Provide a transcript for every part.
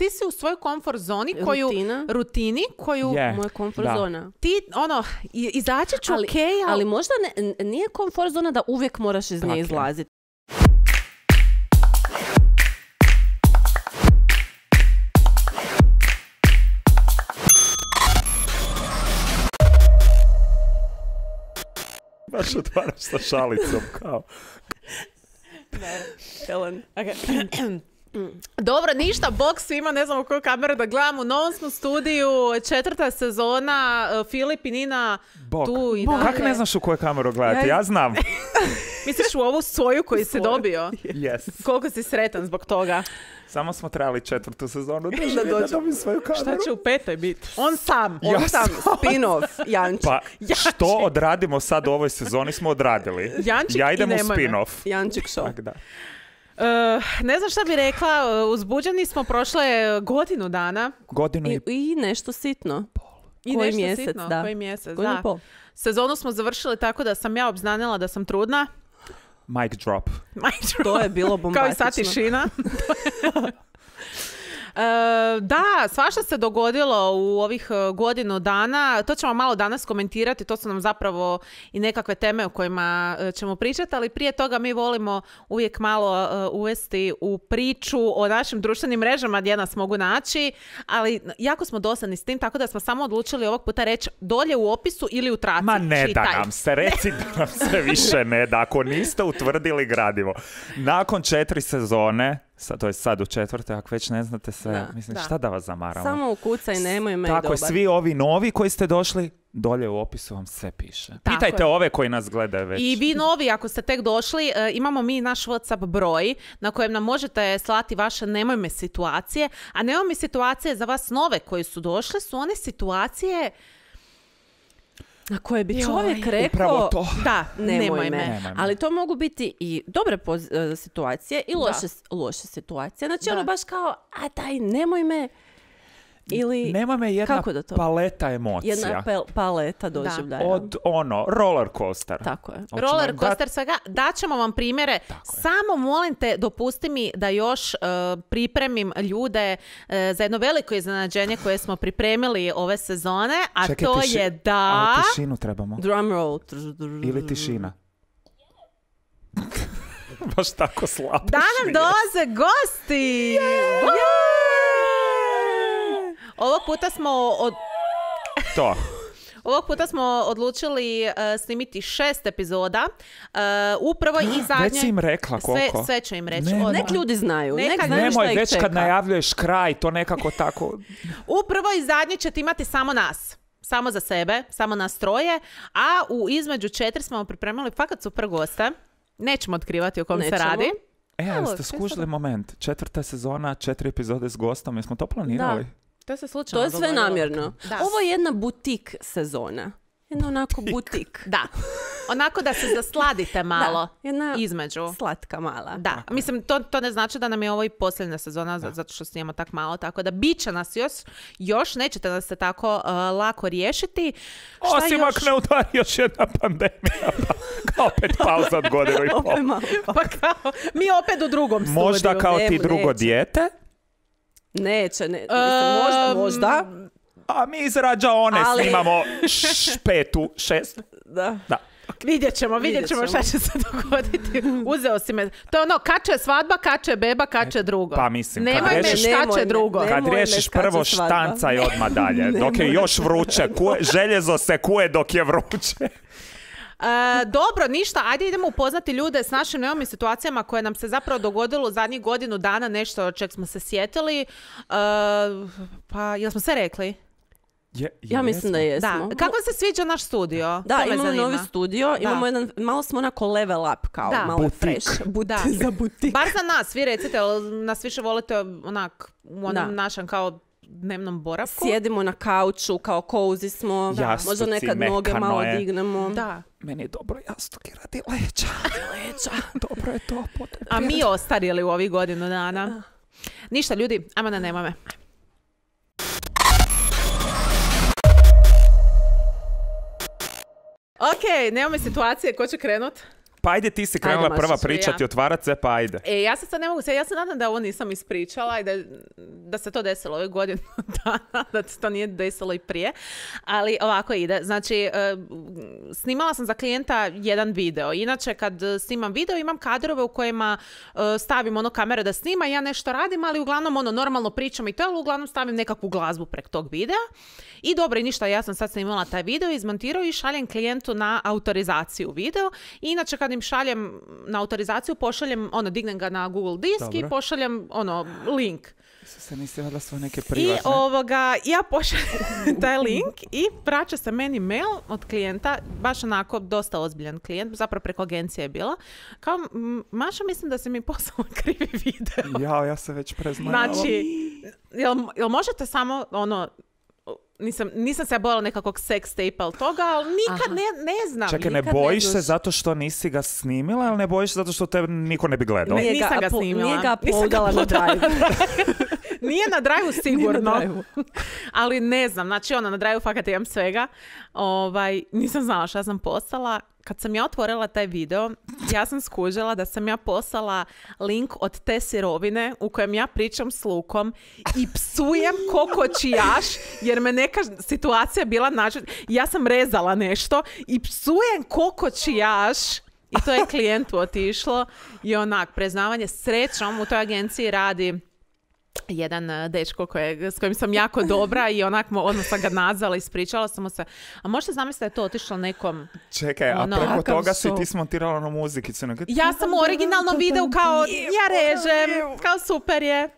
ti si u svojoj komfort zoni koju... Rutina. Rutini koju... Je. Moja komfort Da. zona. Ti, ono, i- izaći ću Ali, okej, ali... ali možda ne, nije komfort zona da uvijek moraš iz nje je. izlaziti. Baš otvaraš sa šalicom, kao. Helen. Dobro, ništa, bok svima, ne znam u koju kameru da gledam. U novom smo studiju, četvrta sezona, e, Filip i Nina Bok. tu i Kak dalje. ne znaš u koju kameru gledati? Ja znam. Misliš u ovu svoju koju si dobio? Yes. Koliko si sretan zbog toga? Samo smo trebali četvrtu sezonu da, Da da dobim svoju kameru. Šta će u petoj biti? On sam. Ja On sam sam. spin-off, Janči. Pa Jači. što odradimo sad u ovoj sezoni smo odradili. Jančik ja i idem u spin-off. Jančik show. Tak da. E, ne znam šta bi rekla, e, uzbuđeni smo prošle godinu dana. Godinu i... I, I nešto sitno. I Koji nešto mjesec, sitno, da. koji mjesec, Godinu da. pol. Sezonu smo završili tako da sam ja obznanila da sam trudna. Mic drop. To je bilo Kao i bombastično. E, da, svašta se dogodilo u ovih e, godinu dana. To ćemo malo danas komentirati. To su nam zapravo i nekakve teme o kojima e, ćemo pričati, ali prije toga mi volimo uvijek malo uvesti u priču o našim društvenim mrežama gdje nas mogu naći, ali jako smo dosadni s tim, tako da smo samo odlučili ovog puta reći dolje u opisu ili u traci. Ma ne da Čitaj. nam se, reci da nam se više ne da. Ako niste utvrdili gradivo. Nakon četiri sezone, sad, to je sad u četvrtoj, ako već ne znate sve, Da, mislim, da. šta da vas zamaramo? Samo ukucaj, nemoj me Tako je, dobar. svi ovi novi koji ste došli, dolje u opisu vam sve piše. Tako Pitajte je. ove koji nas gledaju već. I vi novi, ako ste tek došli, e, imamo mi naš WhatsApp broj na kojem nam možete slati vaše nemoj me situacije, a nemoj me situacije za vas nove koji su došle su one situacije, Na koje bi Joj, čovjek rekao... Upravo to. da, Nemoj, nemoj, me. me. Nemoj me. Ali to mogu biti i dobre poz- e, situacije i loše, loše situacije. Znači Da. ono baš kao, a daj, nemoj me. Ili Nema me jedna Kako da to? paleta emocija. jedna pel- paleta doživljaja. Od ono, roller coaster. Tako je. Hoćemo Roller im dat- coaster svega, daćemo vam primjere. Tako. Samo molim te, dopusti mi da još e, pripremim ljude e, za jedno veliko iznenađenje koje smo pripremili ove sezone, a Čekaj, to tiši- je da... Ali tišinu trebamo. Drum roll. Ili tišina. Baš tako slabo. Da nam dolaze gosti! Ovog puta smo od... To. Ovog puta smo odlučili e, snimiti šest epizoda. Uh, upravo i zadnje... Već si im rekla sve, koliko. sve ću im reći. Ne, odmah. Nek ljudi znaju. Neka Nek znaju Nemoj, već čeka. kad najavljuješ kraj, to nekako tako... Upravo i zadnje ćete imati samo nas. Samo za sebe, samo nas troje. A u između četiri smo pripremili fakat super goste. Nećemo otkrivati o kom se radi. E, ali ste skužili da. moment. Četvrta sezona, četiri epizode s gostom. Jesmo to planirali? To se To slučajno je sve dogodilo. namjerno. Da. Ovo je jedna butik sezona. Jedna onako butik. Da. Onako da se zasladite malo Da, jedna između. slatka mala. Da, mislim, to, to ne znači da nam je ovo i posljednja sezona, za- zato što snijemo tak malo, tako da bit će nas još, još nećete nas se tako uh, lako riješiti. Šta Osim još? ako ne udari još jedna pandemija, pa kao opet pauza od godinu i pol. Pa kao, mi opet u drugom Možda studiju. kao ti drugo dijete, Neće, ne. Mislim, možda, Um, možda. a mi iz rađaone Ali- snimamo š- petu, šest. Da. Da. Vidjet ćemo, vidjet ćemo šta će se dogoditi. Uzeo si me. To je ono, kad će svadba, kad će beba, kad će drugo. Pa mislim, kad Nemoj rešiš- će drugo. ne. Kad riješiš prvo svadba. štanca i odmah dalje. Dok je još vruće, kuje, željezo se kuje dok je vruće. E, dobro, ništa, ajde idemo upoznati ljude s našim i situacijama koje nam se zapravo dogodilo u zadnjih godinu dana, nešto od čeg smo se sjetili. E, pa, jel smo sve rekli? Je, Ja mislim da jesmo. jesmo. Da. Kako se sviđa naš studio? Da, To imamo novi studio, imamo jedan, malo smo onako level up kao, Da. malo je Butik. fresh. Da. za butik. Bar za nas, vi recite, nas više volite onak u onom Da. našem kao dnevnom boravku? Sjedimo na kauču, kao cozy smo, Da. možda nekad noge malo je. dignemo. Da. Meni je dobro jastuk i radi leđa. Leđa. dobro je to. A mi ostarjeli u ovih godinu dana. Ništa, ljudi, ajmo na nema me. Ok, nemamo situacije, ko će krenut? Pa ajde, ti si krenula Ajde, prva pričati, ja. otvarat se, pa ajde. E, ja se sad ne mogu ja se nadam da ovo nisam ispričala i da, da se to desilo ove godine dana, da se to nije desilo i prije. Ali ovako ide. Znači, e, snimala sam za klijenta jedan video. Inače, kad snimam video, imam kadrove u kojima e, stavim ono kamere da snima, ja nešto radim, ali uglavnom ono normalno pričam i to, ali uglavnom stavim nekakvu glazbu prek tog videa. I dobro, i ništa, ja sam sad snimala taj video, izmontirao i šaljem klijentu na autorizaciju video. I inače, kad im šaljem na autorizaciju, pošaljem, ono, dignem ga na Google disk i Dobro. pošaljem, ono, link. Se nisi valjda svoje neke I privatne. ovoga, ja pošaljem taj link i vraća se meni mail od klijenta, baš onako dosta ozbiljan klijent, zapravo preko agencije je bila. Kao, "M, Maša, mislim da si mi poslala krivi video. Jao, ja se već preznala. Znači, jel, jel možete samo, ono, nisam, nisam se ja bojala nekakvog sex tape ali toga, ali nikad ne, ne znam. Čekaj, ne bojiš se znaš. zato što nisi ga snimila ili ne bojiš se zato što te niko ne bi gledao? Ne. Nisam ga uplo- snimila. Nije ga Nisam ga uploadala na drive. Nije na drive sigurno. drive-u. ali ne znam, znači ono, na drive fakat imam svega. Ovaj, nisam znala šta sam poslala. Kad sam ja otvorila taj video, ja sam skužila da sam ja poslala link od te sirovine u kojem ja pričam s Lukom i psujem ko kočijaš jer me neka situacija bila način. Ja sam rezala nešto i psujem ko kočijaš i to je klijentu otišlo i onak, preznavanje srećom u toj agenciji radi jedan eh, dečko kojeg, s kojim sam jako dobra i onak odmah sam ga nazvala, ispričala sam mu se. A možete zamisliti da je to otišlo nekom... Čekaj, a Ono, preko toga si show. ti smontirala na muzikicu. nego- Ja sam u originalnom videu kao, ja režem, kao super je.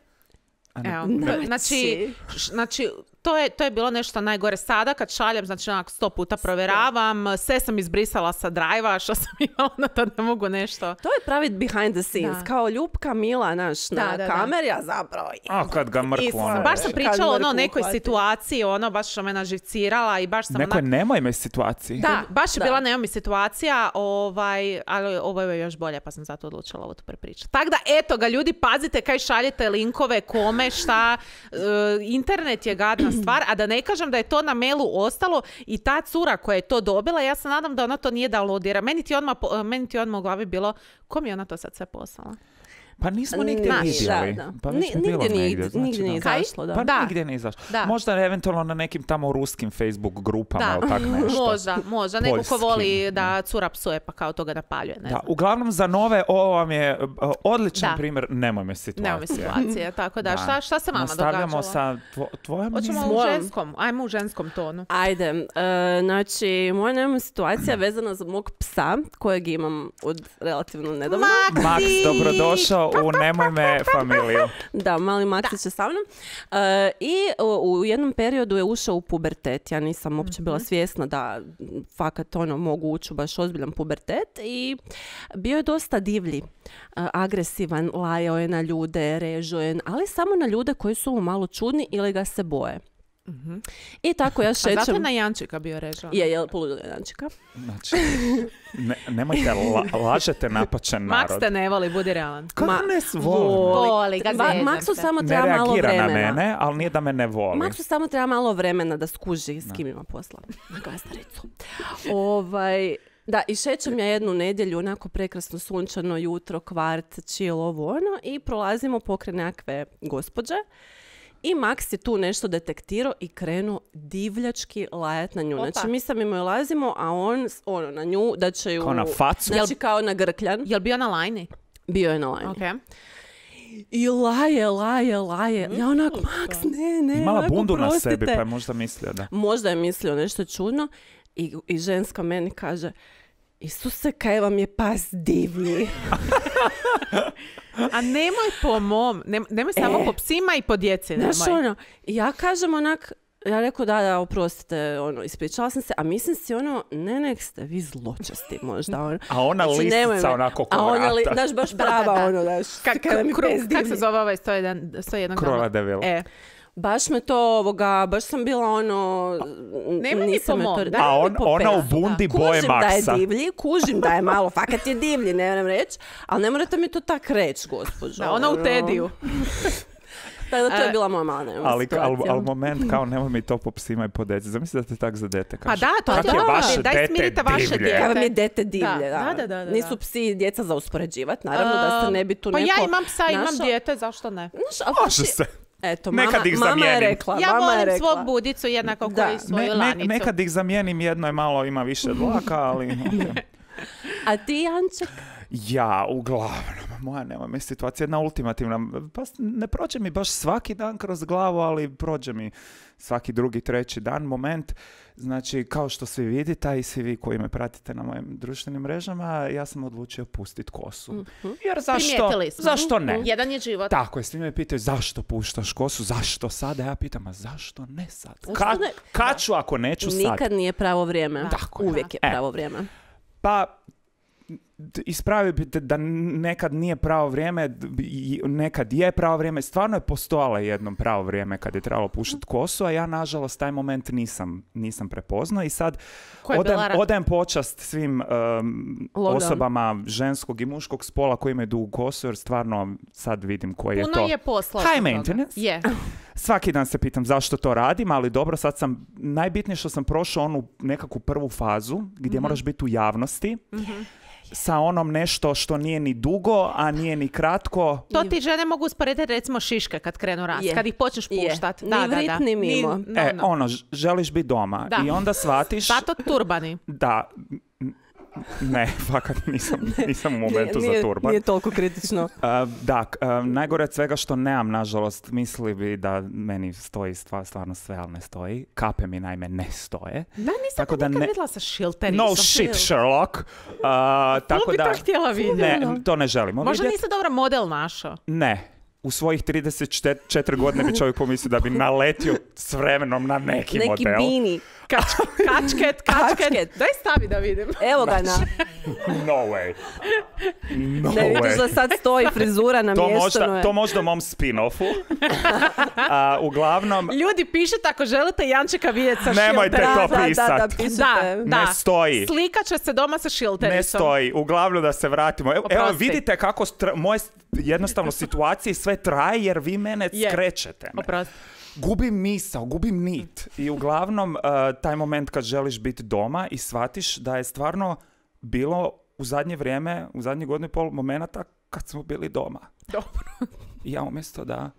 Evo, znači, znači to je, to je bilo nešto najgore sada kad šaljem, znači onak sto puta provjeravam, sve sam izbrisala sa drajva, što sam imala, na to ne mogu nešto. To je pravi behind the scenes. Da. Kao Ljupka Mila, naš, Da, na da, da. kameri, a zapravo... A, kad ga mrkvu I ono baš sam pričala ono o nekoj uhvati. situaciji, ono baš što me naživcirala i baš sam Neko je onak... nemoj me situaciji. Da, baš je Da. bila nema mi situacija, ovaj, ali ovo je još bolje, pa sam zato odlučila ovo tu prepričati. Tako da, eto ga, ljudi, pazite kaj šaljete linkove, kome, šta, e, internet je gadna stvar, a da ne kažem da je to na mailu ostalo i ta cura koja je to dobila, ja se nadam da ona to nije downloadira. Meni ti odmah, meni ti odmah u glavi bilo, kom je ona to sad sve poslala? Pa nismo nigdje Znaš, vidjeli. da, da. Pa već Ni- mi bilo nigdje nije- negdje, znači nigdje nije izašlo, da. Pa Da. nigdje nije izašlo. Da. Možda eventualno na nekim tamo ruskim Facebook grupama Da, ili tak nešto. možda, možda. Neko ko voli da. cura psuje pa kao toga napaljuje, ne Da, znam. uglavnom za nove ovo vam je uh, odličan Da. primjer nemoj me situacije. Nema mi situacije, tako da, Da. šta, šta se vama Nastavljamo događalo? sa tvo, tvojom Hoćemo u ženskom, ajmo u ženskom tonu. Ajde, e, znači, moja nema situacija je vezana za mog psa, kojeg imam od relativno nedavno. Max, dobrodošao u Nemoj me familiju. Da, mali Maksić je sa mnom. E, I u, u jednom periodu je ušao u pubertet. Ja nisam uopće bila svjesna da fakat ono mogu ući u baš ozbiljan pubertet i bio je dosta divlji. e, agresivan, lajao je na ljude, režo je, ali samo na ljude koji su mu malo čudni ili ga se boje. I tako ja A zato je šećem... na Jančika bio režao. Je, je, poludio je Jančika. Znači, ne, nemojte, la, lažete napačen Max narod. te ne voli, budi realan. Kako Ma- ne voli? Voli ga, Ma- Maksu samo Ne treba malo reagira na vremena. mene, ali nije da me ne voli. Maksu samo treba malo vremena da skuži s kim ima posla. Na gastaricu. ovaj, da, i šećem ja jednu nedjelju, onako prekrasno sunčano jutro, kvart, chill, ovo ono, i prolazimo pokraj nekakve gospođe. I Max je tu nešto detektirao i krenuo divljački lajat na nju. Opa. Znači, mi sam im lazimo, a on ono, na nju, da će ju... Kao na facu? Znači, kao na grkljan. Jel bio na lajni? Bio je na lajni. Ok. I laje, laje, laje. Ja onak, Max, ne, ne, Imala onako, bundu na sebi, prostite." pa je možda mislio da... Možda je mislio nešto čudno i, i ženska meni kaže Isuse, kaj vam je pas divlji. A nemoj po mom, nem- nemoj samo E. po psima i po djeci, nemoj. Znaš ono, ja kažem onak, ja rekao da, da, oprostite, ono, ispričala sam se, a mislim si ono, ne, nek ste vi zločesti možda, ono. A ona Znači, listica me. onako A ko ona, li, znaš, baš prava, Da, da. ono, znaš, Kak, kaj mi kru- kak se zove ovaj 101, 101 Cruella grama? de Vil. E, Baš me to, ovoga, baš sam bila ono, Nemoj mi nisam me pomoć, to- da. daj A mi on, ona u bundi boje Kužim da je Maksa. divlji, kužim da je malo, fakat je divlji, ne moram reći, ali ne morate mi to tak reći, gospođo. da, ona u ono. Tediju. Tako da to je E, bila moja mala Ali, ali, situacija. ali moment kao nemoj mi to po psima i po deci. Zamisli da te tak za dete Pa kaže. da, to "Kak ti je ono, vaše daj dete smirite vaše divlje." dijete. Kako vam je dete divlje, Da, da. da, da, da, da. Nisu psi i djeca za uspoređivat, naravno da se ne bi tu Pa neko... ja imam psa, imam dijete, zašto ne? Znaš, ali Može ti- se. Eto, Nekad mama, ih mama je zamijenim. rekla, Ja mama je volim rekla. svog budicu jednako Da. koji svoju Ne, ne, lanicu. nekad ih zamijenim, jedno je malo, ima više dlaka, ali... A ti, Anček? Ja, uglavnom, moja nema mi situacija jedna ultimativna. Pa ne prođe mi baš svaki dan kroz glavu, ali prođe mi svaki drugi, treći dan moment. Znači, kao što svi vidite, a i svi vi koji me pratite na mojim društvenim mrežama, ja sam odlučio pustiti kosu. Jer zašto? Smo. Zašto ne? Jedan je život. Tako je, svi me pitaju zašto puštaš kosu, zašto sada? Ja pitam, a zašto ne sad? Zašto Ka, ne? kad ću ako neću sad? Nikad nije pravo vrijeme. Tako je. Uvijek je E. pravo vrijeme. Pa, ispravio bi te da nekad nije pravo vrijeme, nekad je pravo vrijeme. Stvarno je postojalo jednom pravo vrijeme kad je trebalo pušiti kosu, a ja nažalost taj moment nisam, nisam prepoznao i sad odajem, odajem počast svim um, osobama ženskog i muškog spola koji imaju dugu kosu, jer stvarno sad vidim koji je Puno to. je posla. High maintenance. Je. Svaki dan se pitam zašto to radim, ali dobro, sad sam, najbitnije što sam prošao onu nekakvu prvu fazu gdje Mhm. moraš biti u javnosti sa onom nešto što nije ni dugo, a nije ni kratko. To ti žene mogu usporediti recimo šiške kad krenu rast, Je. kad ih počneš Je. puštat. Ni Da, da, vrit, da. ni mimo. no, e, no. ono, želiš biti doma Da. i onda shvatiš Zato turbani. da... Ne, fakat nisam, nisam u momentu nije, za turban. Nije toliko kritično. Uh, da, uh, najgore od svega što nemam, nažalost, misli bi da meni stoji stva, stvarno sve, ali ne stoji. Kape mi naime ne stoje. Da, nisam Tako da ne- vidjela sa šiltericom. No shit, Sherlock. Uh, tako bi da... to htjela vidjeti. Ne, to ne želimo Možda vidjet. nisi dobro model našao. Ne. U svojih 34 godine bi čovjek pomislio da bi naletio s vremenom na neki, Neki model. bini. Kač, kačket, kačket. Kačket. Daj stavi da vidim. Evo ga na. No way. No Ne vidiš da sad stoji frizura na To mještanu možda, je. to možda u mom spin-offu. A, uglavnom, Ljudi, pišite ako želite Jančeka vidjeti sa Nemojte šiltericom. to da, da, da, da. Da, ne stoji. Slika će se doma sa šiltericom. Ne stoji. Uglavnom da se vratimo. Evo, evo vidite kako str- moje jednostavno situacije sve traje jer vi mene skrećete. me. Oprosti. Gubim misao, gubim nit. I uglavnom, uh, taj moment kad želiš biti doma i shvatiš da je stvarno bilo u zadnje vrijeme, u zadnjih godinu i pol momenata kad smo bili doma. Dobro. I ja umjesto da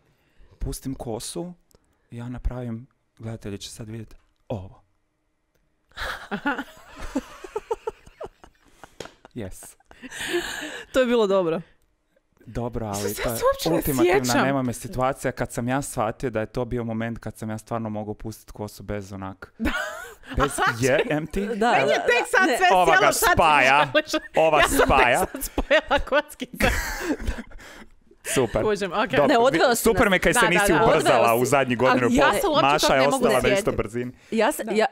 pustim kosu, ja napravim, gledatelji će sad vidjeti, ovo. Yes. To je bilo dobro. Dobro, ali to je ultimativna nema me situacija kad sam ja shvatio da je to bio moment kad sam ja stvarno mogao pustiti kosu bez onak. Bez je empty. Da, Meni je da, tek sad sve ova ga sjelo, šta spaja. Ova ja sam spaja. tek sad spojila kockice. Super. Kužim, okej. Dobro, Ne, odveo si super me kaj se nisi da, da. ubrzala u zadnji godinu Ali ja se uopće Maša je ne mogu ostala na istoj brzini. Ja, se- ja,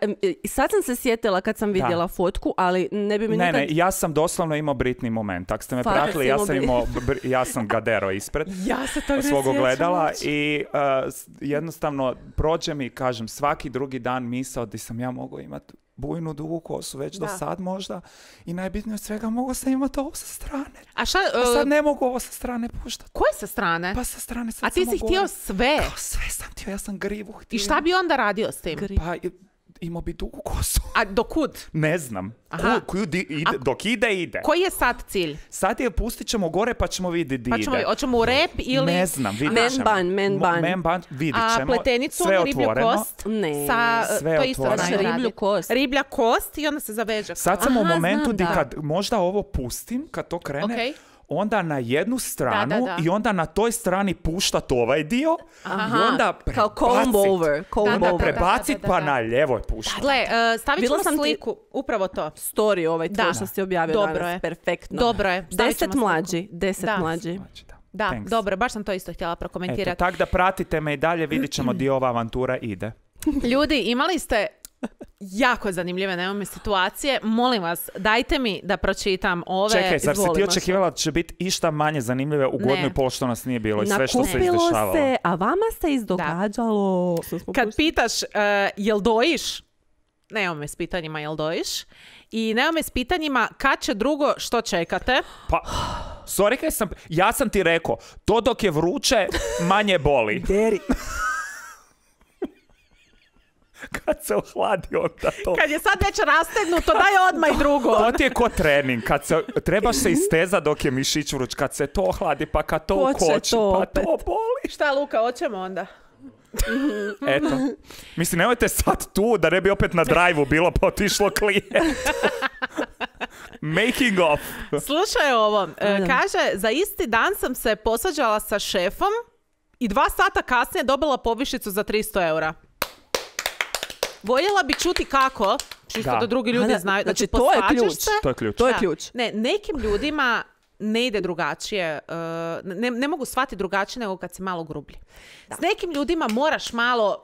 sad sam se sjetila kad sam vidjela fotku, ali ne bi mi Ne, nikad... ne, ja sam doslovno imao Britni moment. Ako ste me Fakat pratili, ja sam imao, br- ja sam gadero ispred Ja se to ne svog ogledala i uh, jednostavno prođem i kažem svaki drugi dan misao di sam ja mogao imati bujnu dugu kosu već do Da. sad možda i najbitnije od svega mogao sam imati ovo sa strane. A šta, A sad uh, ne mogu ovo sa strane puštati. koje sa strane? Pa sa strane sad A ti si htio sve. Kao sve sam htio, ja sam grivu htio. I šta bi onda radio s tim? Pa i- imao bi dugu kosu. A do kud? Ne znam. Aha. Ku- kuju di- ide, dok ide, ide. Koji je sad cilj? Sad je pustit ćemo gore pa ćemo vidjeti di Pa ćemo, ide. hoćemo u rep ili... Ne znam, vidit Man ćemo. bun, man Mo- bun. Man bun, vidit A ćemo. pletenicu, Sve riblju otvoreno. kost? Ne. Sa, Sve to isto otvoreno. Baš riblju kost. Riblja kost i onda se zaveže. Sad sam u Aha, momentu znam, di da. kad možda ovo pustim, kad to krene, Okej. Onda na jednu stranu Da, da, da. i onda na toj strani puštat ovaj dio Aha. i onda Kao comb prebacit. over. Comb Da, da, Onda over. prebacit da, da, pa na ljevoj puštat. Gle, uh, stavit Bila ćemo sam ti- sliku. Upravo to. Story ovaj tvoj Da. što si objavio Dobro danas. je. Perfektno. Dobro je. Stavit Deset mlađi. Deset Da. mlađi. Da. Thanks. dobro, baš sam to isto htjela Eto, prokomentirati. tak da pratite me i dalje, vidit ćemo di ova avantura ide. Ljudi, imali ste jako zanimljive nemome situacije. Molim vas, dajte mi da pročitam ove. Čekaj, zar si ti očekivala da će biti išta manje zanimljive u godinu i pol što nas nije bilo i sve što se Nakupilo izdešavalo? se, a vama se izdogađalo. Kad pitaš uh, jel dojiš, nema me s pitanjima jel dojiš, i nema me s pitanjima kad će drugo što čekate. Pa, Sorry kaj sam, ja sam ti rekao, to dok je vruće, manje boli. Deri. Kad se ohladi onda to... Kad je sad već rastegnuto, daj odmah i drugo. To ti je ko trening, kad se, trebaš se isteza dok je mišić vruć, kad se to ohladi, pa kad to ukoči, to pa opet? to boli. Šta Luka, hoćemo onda? Eto. Mislim, nemojte sad tu da ne bi opet na drajvu bilo pa otišlo klijent. Making of. Slušaj ovo, e, kaže, za isti dan sam se posvađala sa šefom i dva sata kasnije dobila povišicu za 300 eura. Voljela bi čuti kako, čisto Da. da, drugi ljudi da, znaju. znači, Znači, to je ključ. se, To je ključ. To je Da. ključ. Ne, nekim ljudima ne ide drugačije, uh, ne, ne mogu shvatiti drugačije nego kad si malo grublji. S nekim ljudima moraš malo,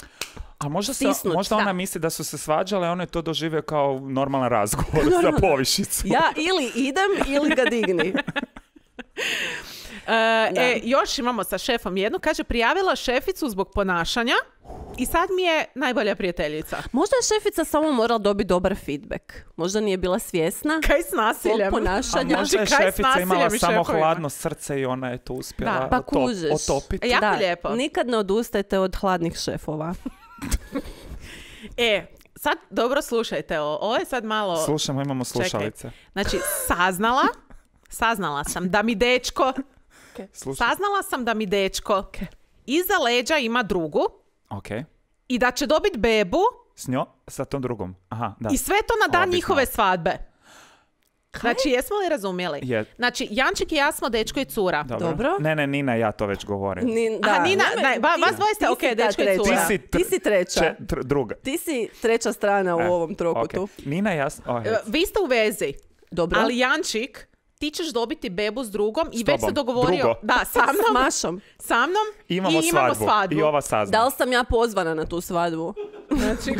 A možda, se, Stisnut, možda da. ona misli da su se svađale, a on je to doživio kao normalan razgovor za povišicu. Ja ili idem ili ga digni. Uh, e, još imamo sa šefom jednu, kaže prijavila šeficu zbog ponašanja i sad mi je najbolja prijateljica. Možda je šefica samo morala dobiti dobar feedback. Možda nije bila svjesna. Kaj s nasiljem? Svog A ponašanja. možda je Kaj šefica imala samo šefovima? hladno srce i ona je to uspjela Da. Pa otop- otopiti. E, jako lijepo. Nikad ne odustajte od hladnih šefova. E, sad dobro slušajte, o- ovo je sad malo... Slušamo, imamo slušalice. Znači, saznala, saznala sam da mi dečko, Slušaj. saznala sam da mi dečko iza leđa ima drugu Ok. i da će dobiti bebu S njom, sa tom drugom. Aha, da. i sve to na dan bi njihove svadbe. Znači, jesmo li razumjeli? Je. Znači, Jančik i ja smo dečko i cura. Dobro. Ne, ne, Nina, ja to već govorim. Ni, Aha, Nina, nemoj- ne, va- ti- vas dvoje ste, ok, dečko i treća. cura. Ti si, Ti si treća. Če- tr- druga. Ti si treća strana u E, ovom trokutu. ok. Nina, ja... s- o, E, Vi ste u vezi, Dobro. ali Jančik, ti ćeš dobiti bebu s drugom i S već se dogovorio... Drugo. Da, sa S mnom, Mašom. sa mnom Imamo, i imamo svadbu. svadbu. I ova sazna. Da li sam ja pozvana na tu svadbu? Znači,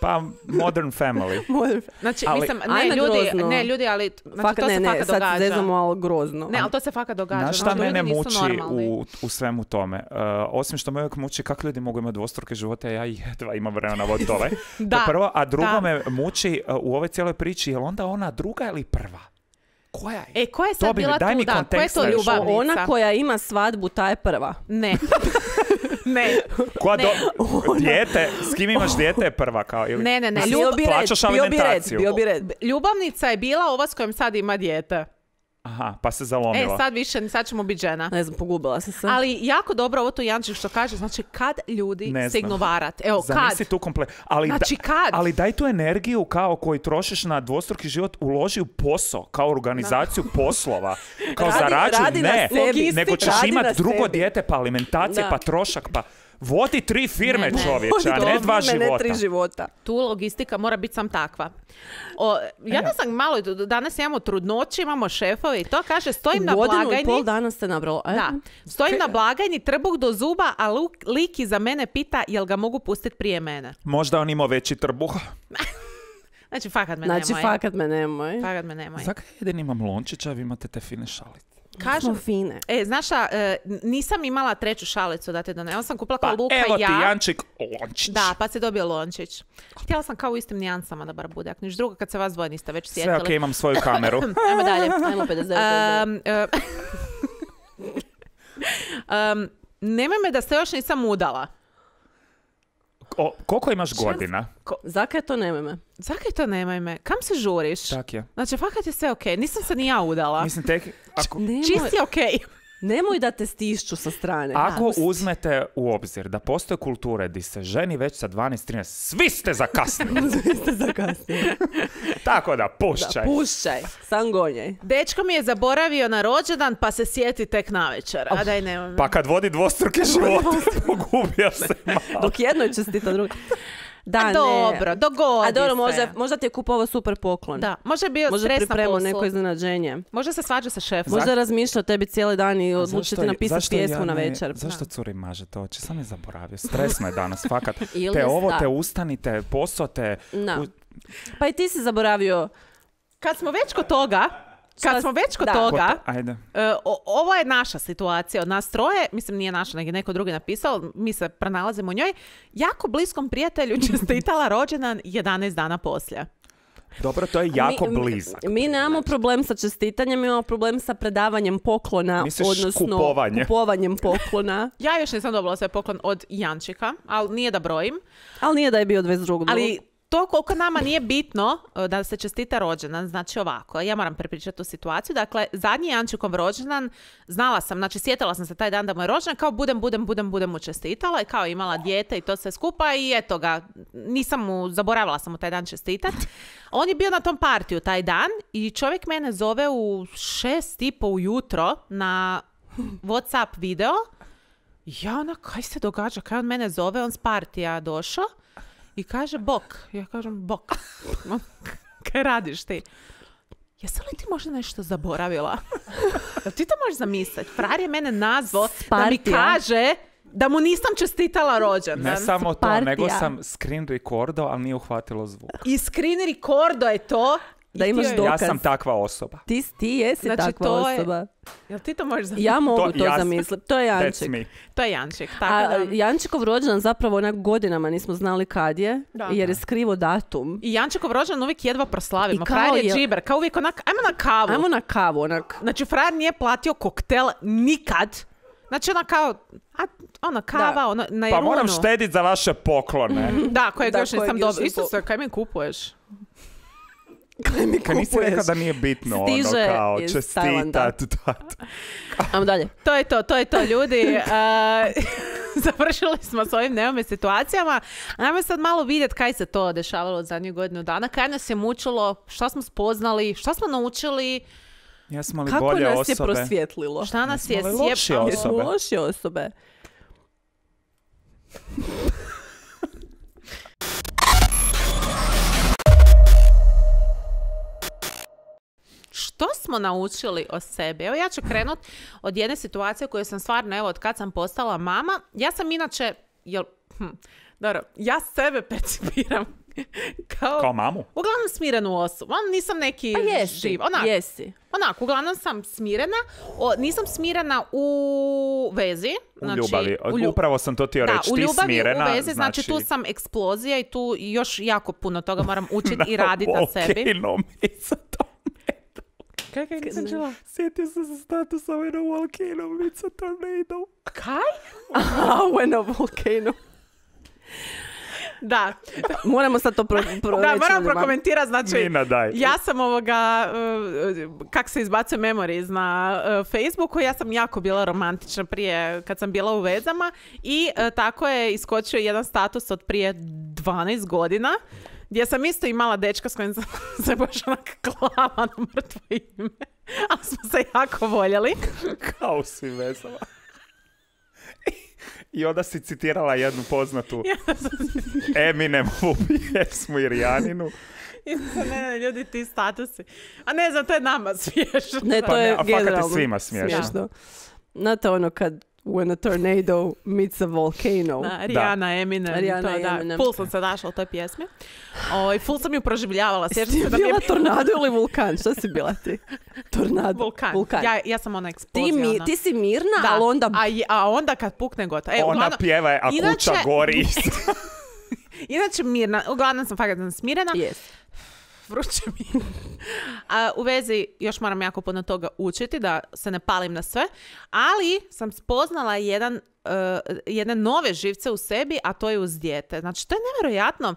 Pa, Modern Family. znači Ali- mislim, Ajme, ne ljudi, grozno. ne ljudi, ali znači, Fakat to ne, se ne, sad se događa. zezamo, ali grozno. Ne, ali to se fakat događa. Znaš šta ljudi mene muči u, u svemu tome? Uh, osim što me uvijek muči kako ljudi mogu imati dvostruke živote, ja jedva imam vremena voditi ovaj. To Da, je prvo, a drugo da. me muči uh, u ovoj cijeloj priči, je onda ona druga ili prva? Koja je? E, ko je sad bila daj tu, mi da, ko je to ljubavnica? Ona koja ima svadbu, ta je prva. Ne. ne. Koja Ne. do... dijete, s kim imaš dijete je prva kao ili... Ne, ne, ne, ljub- Bio bi red, plaćaš bio bi red, alimentaciju. bio bi red. Ljubavnica je bila ova s kojom sad ima dijete. Aha, pa se E, zalomila. sad više, sad ćemo biti žena. Ne znam, pogubila sam se. Ali jako dobro ovo tu Jančik što kaže, znači kad ljudi Ne stignu znam. varat. Evo, Zamisli kad? tu komple... Ali, da- Znači, kad? ali daj tu energiju kao koju trošiš na dvostruki život, uloži u posao, kao organizaciju poslova. Kao Radi- zarađuj, radi na ne. sebi. Nego ćeš Radi na imat drugo sebi. dijete, pa alimentacija, Da. pa trošak, pa... Vodi tri firme Ne, ne. čovječe, a ne dva ne, života. Ne tri života. Tu logistika mora biti sam takva. O, ja ne znam, malo, danas imamo trudnoće, imamo šefove i to kaže, stojim na Godinu i blagajni. pol dana ste nabrala. E? Da, stojim na blagajni, trbuh do zuba, a luk, lik iza mene pita jel ga mogu pustiti prije mene. Možda on imao veći trbuh. Znači, fakat me Znači, nemoj. fakat me nemoj. Fakat me nemoj. Zakaj jedin imam lončića, vi imate te fine šalice? Kažem, Smo fine. e, znaš šta, e, nisam imala treću šalicu da ti donesem. Ja sam kupila kao Pa Luka evo i ti ja. Jančik lončić. Da, pa se dobio lončić. Htjela sam kao u istim nijansama da bar bude. Ako niš drugo, kad se vas dvoje niste već sjetili. Sve ok, imam svoju kameru. Ajmo dalje. Ajmo 59. Um, e, um, nemoj me da se još nisam udala. O, koliko imaš godina? Zakaj to nema me? Zakaj to nemoj me? Kam se žuriš? Tak je. Znači, fakat je sve ok. Nisam se ni ja udala. Mislim, tek, ako, Nemoj, Čisti ok. Nemoj da te stišću sa strane. Ako uzmete u obzir da postoje kulture di se ženi već sa 12-13, svi ste zakasnili. Vi ste zakasnili. Tako da, pušćaj. Pušćaj, sam gonjaj. Dečko mi je zaboravio na rođendan, pa se sjeti tek navečer. A daj, nemoj me. Pa kad vodi dvostruke živote, pogubio se malo. Dok jednoj čestita druga. Da, A ne. dobro, dogodi A dobro, se. možda, možda ti je kupovao super poklon. Da, može je bio Možda stres na poslu. neko iznenađenje. Možda se svađa sa šefom. Možda razmišlja o tebi cijeli dan i odlučite Zašto- napisati pjesmu ja na ne- večer. Zašto curi mažete oči? Sam je zaboravio. Stresno je danas, fakat. Ili Te ovo, da. te ustanite, posao te... Pa i ti si zaboravio. Kad smo već kod toga, kad Šta- smo već kod da. toga, Ajde. e, o- ovo je naša situacija od nas troje, mislim nije naša, nego je neko drugi napisao, mi se pronalazimo u njoj, jako bliskom prijatelju čestitala rođendan 11 dana poslije. Dobro, to je jako mi, blizak. Mi nemamo problem sa čestitanjem, imamo problem sa predavanjem poklona, Misliš odnosno kupovanje? kupovanjem poklona. Ja još nisam dobila sve poklon od Jančika, ali nije da brojim. Ali nije da je bio 22. Ali to koliko nama nije bitno e, da se čestita rođendan, znači ovako, ja moram prepričati tu situaciju. Dakle, zadnji Jančikov rođendan, znala sam, znači sjetila sam se taj dan da mu je rođendan, kao budem, budem, budem, budem mu čestitala i kao imala dijete i to sve skupa i eto ga, nisam mu, zaboravila sam mu taj dan čestitat. On je bio na tom partiju taj dan i čovjek mene zove u šest i po ujutro na Whatsapp video. Ja ona, kaj se događa? Kaj on mene zove? On s partija došao i kaže bok. Ja kažem bok. Kaj radiš ti? Jesi li ti možda nešto zaboravila? Jel ti to možeš zamisliti? Frar je mene nazvao da mi kaže da mu nisam čestitala rođendan. Ne samo to, partija. nego sam screen recordo, ali nije uhvatilo zvuk. I screen recordo je to. Da imaš je- dokaz. Ja sam takva osoba. Ti, ti jesi Znači, takva to je- osoba. Jel ti to možeš zamisliti? Ja mogu To- to, ja- zamisliti. To je Janček. To je Jančik. Tako A da... Jančikov rođendan zapravo onak godinama nismo znali kad je, Da. jer je skrivo datum. I Jančikov rođendan uvijek jedva proslavimo. I kao Frajer je je- džiber, kao uvijek onak, ajmo na kavu. Ajmo na kavu, onak. Znači, frajer nije platio koktel nikad. Znači, ona kao, a, ona kava, Da. ono, na Pa moram štediti za vaše poklone. Da, kojeg Da, još nisam dobila. ne Isuse, kaj mi kupuješ? Kaj mi Kad nisi rekao da nije bitno Stiže ono kao čestitat. da. Ajmo dalje. To je to, to je to, ljudi. E, završili smo s ovim neome situacijama. Ajmo sad malo vidjeti kaj se to dešavalo od zadnjih godinu dana, kaj nas je mučilo, šta smo spoznali, šta smo naučili, Jesmo li Kako bolje nas je osobe? prosvjetlilo? šta nas Jesmo je sjepalo. Jesmo osobe? loše osobe. Što smo naučili o sebi? Evo ja ću krenut od jedne situacije koju sam stvarno, evo, od kad sam postala mama. Ja sam inače, jel, hm, dobro, ja sebe percipiram kao, Kao mamu? uglavnom smirenu osobu. On nisam neki Pa jesi, živ. Onak, jesi. onak, uglavnom sam smirena. O, nisam smirena u vezi. U znači, ljubavi. u lju- Upravo sam to htio da, reći. u Ti ljubavi, smirena, u vezi, znači, tu sam eksplozija i tu još jako puno toga moram učiti i raditi na sebi. Volcano Mica Tornado. Kaj, kaj, nisam čula? Sjetio sam se statusa in a volcano Mica Tornado. Kaj? Ah, when a volcano. Da, Moramo sad to pro, pro da moram prokomentirati, znači, Nina, daj. ja sam ovoga, uh, kak se izbacuje memories na uh, Facebooku, ja sam jako bila romantična prije, kad sam bila u vezama i uh, tako je iskočio jedan status od prije 12 godina, gdje sam isto imala dečka s kojim sam se baš onak klala na mrtvo ime, ali smo se jako voljeli. Kao u svim vezama. I onda si citirala jednu poznatu Eminemovu pjesmu Irijaninu. I sad, ne, ne, ljudi, ti statusi. A ne znam, to je nama smiješno. Ne, Pa to ne, je a fakat je generalno svima smiješno. Znate ono kad when a tornado meets a volcano. Da, Rijana, Eminem, Rihanna to i da. Eminem. Full sam se našla u toj pjesmi. O, full sam ju proživljavala. Sjećam Ti se da mi je bila tornado ili vulkan? Šta si bila ti? Tornado. vulkan. vulkan. Ja, ja sam ona Ti, eksplozija. mi, ona. ti si mirna, Da. ali onda... A, je- a onda kad pukne gotovo. E, Ona uglavnom, pjeva, a kuća Inače- gori. inače mirna, uglavnom sam fakat smirena. Yes. Vruće mi. A, u vezi još moram jako puno toga učiti da se ne palim na sve, ali sam spoznala jedan, e, jedne nove živce u sebi, a to je uz dijete. Znači, to je nevjerojatno.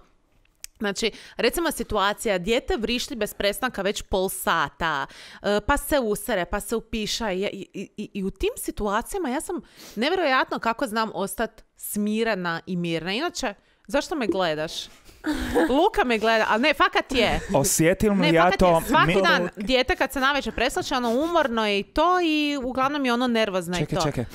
Znači, recimo situacija, dijete vrišti bez prestanka već pol sata, e, pa se usere, pa se upiša i, i, i, i u tim situacijama ja sam nevjerojatno kako znam ostati smirena i mirna. Inače, zašto me gledaš? Luka me gleda, ali ne, fakat je. Osjetim Ne, li ja to... je svaki mi- dan dijete kad se navečer preslače, ono umorno je i to i uglavnom je ono nervozno i Čekaj, to. čekaj.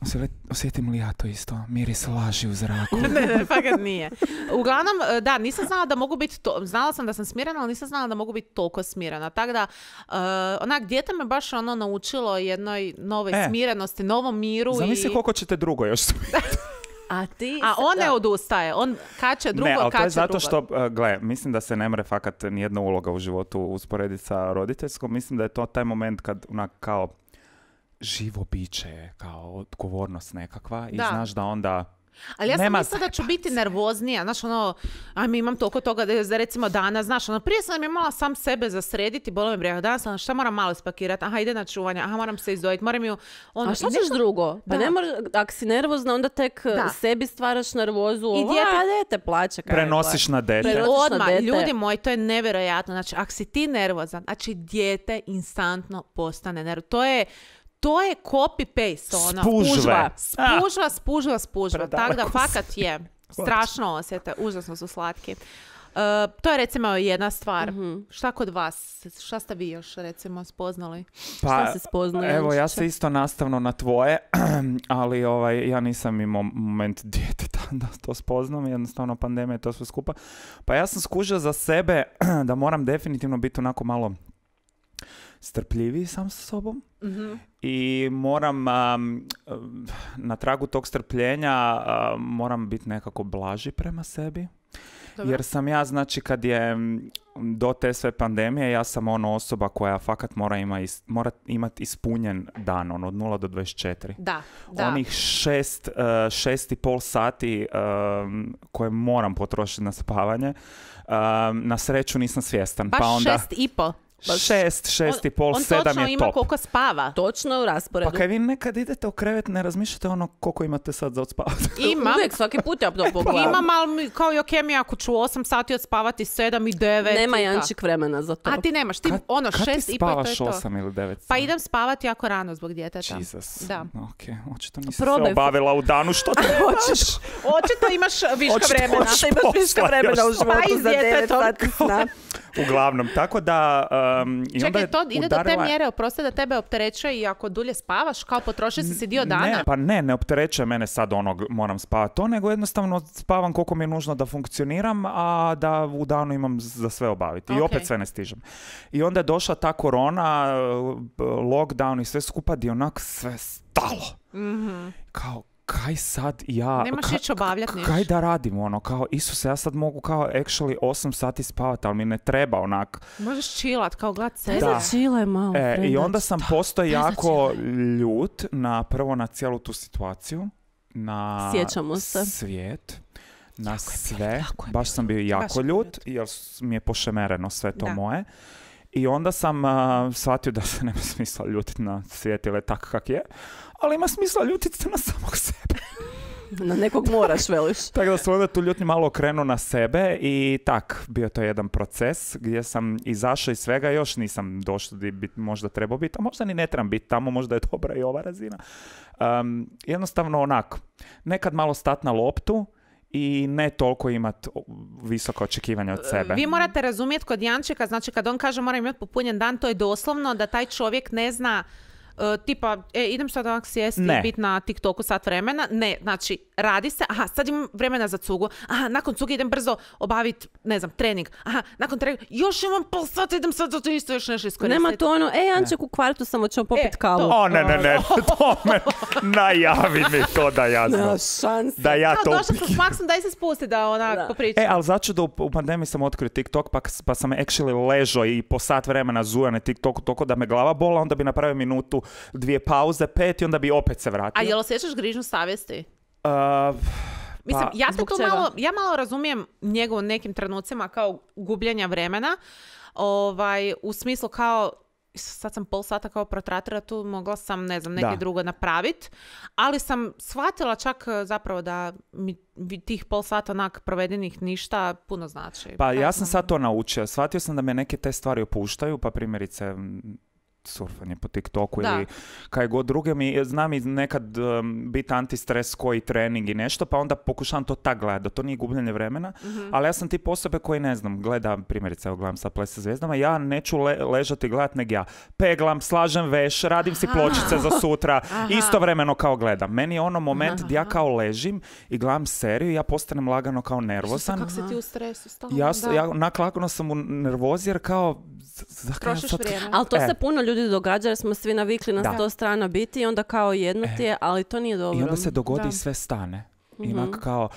Osje- Osjetim li ja to isto? Miris laži u zraku. ne, ne, fakat nije. Uglavnom, e, da, nisam znala da mogu biti, to, znala sam da sam smirena, ali nisam znala da mogu biti toliko smirena. Tako da, e, onak, dijete me baš ono naučilo jednoj novoj E. smirenosti, novom miru. Zamisli i... koliko ćete drugo još A ti... A on ne odustaje, on kače drugo, ne, ali to je zato drugo. što, uh, gle, mislim da se ne mre fakat nijedna uloga u životu usporediti sa roditeljskom. Mislim da je to taj moment kad onak kao živo biće je kao odgovornost nekakva i Da. znaš da onda Ali ja sam mislila da ću biti nervoznija, znaš ono, ajme imam toliko toga da za recimo dana, znaš ono, prije sam imala sam sebe zasrediti, bolo me briga, danas sam, šta moram malo spakirati, aha ide na čuvanje, aha moram se izdvojiti, moram ju, ono, A šta ćeš nešto- drugo? Pa Da. ne mora, ako si nervozna, onda tek Da. sebi stvaraš nervozu. I Ovo, dijete- a dete plaće. kaj Prenosiš na dete. Prenosiš na Odmah, dete. ljudi moji, to je nevjerojatno. Znači, ako si ti nervozan, znači dijete instantno postane nervozan. To je, to je copy-paste, ono. Spužve. Spužva. Spužva, spužva, spužva. Tako da, fakat je. Strašno osjete, užasno su slatki. Uh, to je recimo jedna stvar. Mhm. Šta kod vas? Šta ste vi još recimo spoznali? Šta si spoznao, Evo, ja se isto nastavno na tvoje, ali ovaj, ja nisam imao moment djeteta da to spoznam, jednostavno pandemija je to sve skupa. Pa ja sam skužio za sebe da moram definitivno biti onako malo strpljiviji sam sa sobom i moram am, um, na tragu tog strpljenja a, moram biti nekako blaži prema sebi. Dobro. Jer sam ja, znači, kad je do te sve pandemije, ja sam ono osoba koja fakat mora, ima is, mora imati ispunjen dan, ono, od 0 do 24. Da, da. Onih šest, uh, šest i pol sati um, koje moram potrošiti na spavanje, um, na sreću nisam svjestan. Baš pa onda šest i po. šest, šest i pol, On sedam točno je ima top. koliko spava. Točno u rasporedu. Pa kaj vi nekad idete u krevet, ne razmišljate ono koliko imate sad za odspavati. Ima. Uvijek, svaki put ja to pogledam. Imam, ali kao i o kemiji, ako ću 8 sati odspavati, 7 i 9. Nema i Jančik vremena za to. A ti nemaš, ti Kad- ono, kad ti 6 i po i to je spavaš to. 8 ili 9 Pa idem spavati jako rano zbog djeteta. Jesus. Da. Ok, očito nisi Probaj se obavila u danu što trebaš. Očito imaš viška Očito vremena. hoćeš imaš viška vremena u životu Pa za 9 djetetom. sati. Uglavnom, tako da... Um, i onda Čekaj, je to ide do te udarila- mjere, oprosti da tebe opterećuje i ako dulje spavaš, kao potroši si si dio dana. Ne, pa ne, ne opterećuje mene sad onog moram spavati to, nego jednostavno spavam koliko mi je nužno da funkcioniram, a da u danu imam za sve obaviti. I Ok. opet sve ne stižem. I onda je došla ta korona, b- lockdown i sve skupa gdje onak sve stalo. Kao, kaj sad ja... Nemaš ka- ići obavljat k- ništa. Kaj da radim, ono, kao, Isuse, ja sad mogu kao actually 8 sati spavati, ali mi ne treba onak. Možeš chillat, kao glad sebe. Da. Čile malo. E, I onda sam postao jako ljut na prvo na cijelu tu situaciju, na Sjećamo se. svijet, na sve. jako je Baš sam bio jako ljut jer mi je pošemereno sve to Da. moje. I onda sam a, shvatio da se nema smisla ljutiti na svijet ili je tak kak je, ali ima smisla ljutiti se na samog sebe. Na nekog moraš, veliš. Tako da sam onda tu ljutnji malo okrenuo na sebe i tak, bio to jedan proces gdje sam izašao iz svega, još nisam došao di bi možda trebao biti, a možda ni ne trebam biti tamo, možda je dobra i ova razina. Um, jednostavno onako, nekad malo stat na loptu i ne toliko imat o, visoka očekivanja od sebe. Vi morate razumjeti kod Jančika, znači kad on kaže moram imati popunjen dan, to je doslovno da taj čovjek ne zna e, tipa, e, idem sad ovak sjesti Ne. i biti na TikToku sat vremena. Ne, znači, radi se, aha, sad imam vremena za cugu, aha, nakon cuge idem brzo obaviti, ne znam, trening, aha, nakon treninga, još imam pol sata, idem sad za to isto još nešto iskoristiti. Nema to ono, e, Janček u kvartu samo ćemo popit E, kavu. to. O, ne, ne, ne, to me, najavi mi to da ja znam. Nema šanse. Da ja Kao, to došla sam s Maksom, daj se spusti da onak Da. popričam. E, ali začudo u, u pandemiji sam otkrio TikTok, pa, pa sam actually ležao i po sat vremena zuja na TikToku toliko da me glava bola, onda bi napravio minutu, dvije pauze, pet i onda bi opet se vratio. A jel osjećaš grižnju savjesti? Uh, Mislim, Pa, ja se zbog tu čega? malo, ja malo razumijem njegov u nekim trenucima kao gubljenja vremena, ovaj, u smislu kao sad sam pol sata kao protratila tu, mogla sam, ne znam, neke Da. drugo napravit, ali sam shvatila čak e, zapravo da mi tih pol sata onak provedenih ništa puno znači. Pa ja sam sad to naučio. Shvatio sam da me neke te stvari opuštaju, pa primjerice surfanje po TikToku Da. ili kaj god druge mi, znam i nekad um, biti antistres koji trening i nešto, pa onda pokušavam to tak gledati, da to nije gubljenje vremena, Mhm. ali ja sam tip osobe koji ne znam, gleda, primjerice, evo gledam sa zvijezdama, ja neću le- ležati i gledat, nego ja peglam, slažem veš, radim si Aha. pločice za sutra, Aha. istovremeno kao gledam. Meni je ono moment gdje ja kao ležim i gledam seriju, ja postanem lagano kao nervozan. Kako si ti u stresu stalno? Ja, ja onak lagano sam u nervozi jer kao... z- z- Trošiš sad- vrijeme. Ali to E. se puno ljudi događa jer smo svi navikli na Da. sto strana biti i onda kao jedno ti je, ali to nije dobro. I onda se dogodi Da. i sve stane. Mhm. Inak kao,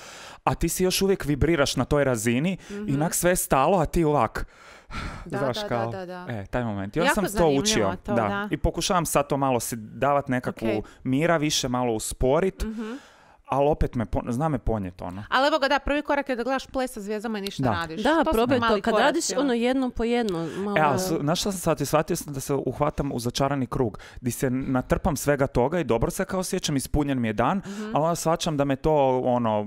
a ti si još uvijek vibriraš na toj razini, inak sve je stalo, a ti ovak. Da, Znaš, da, kao, da, da, da. E, taj moment. Jako sam to učio. to, da. I pokušavam sad to malo si davat nekakvu Ok. mira, više malo usporit. Mhm. Ali opet me, zna me ponjet ono. Ali evo ga, da, prvi korak je da gledaš ples sa zvijezdama i ništa Da. radiš. Da, to probaj to. Kad koraci, radiš ono jedno po jedno, malo... E, ali znaš šta sam shvatio? Shvatio sam da se uhvatam u začarani krug, di se natrpam svega toga i dobro se kao osjećam, ispunjen mi je dan, Mhm. ali onda shvaćam da me to, ono,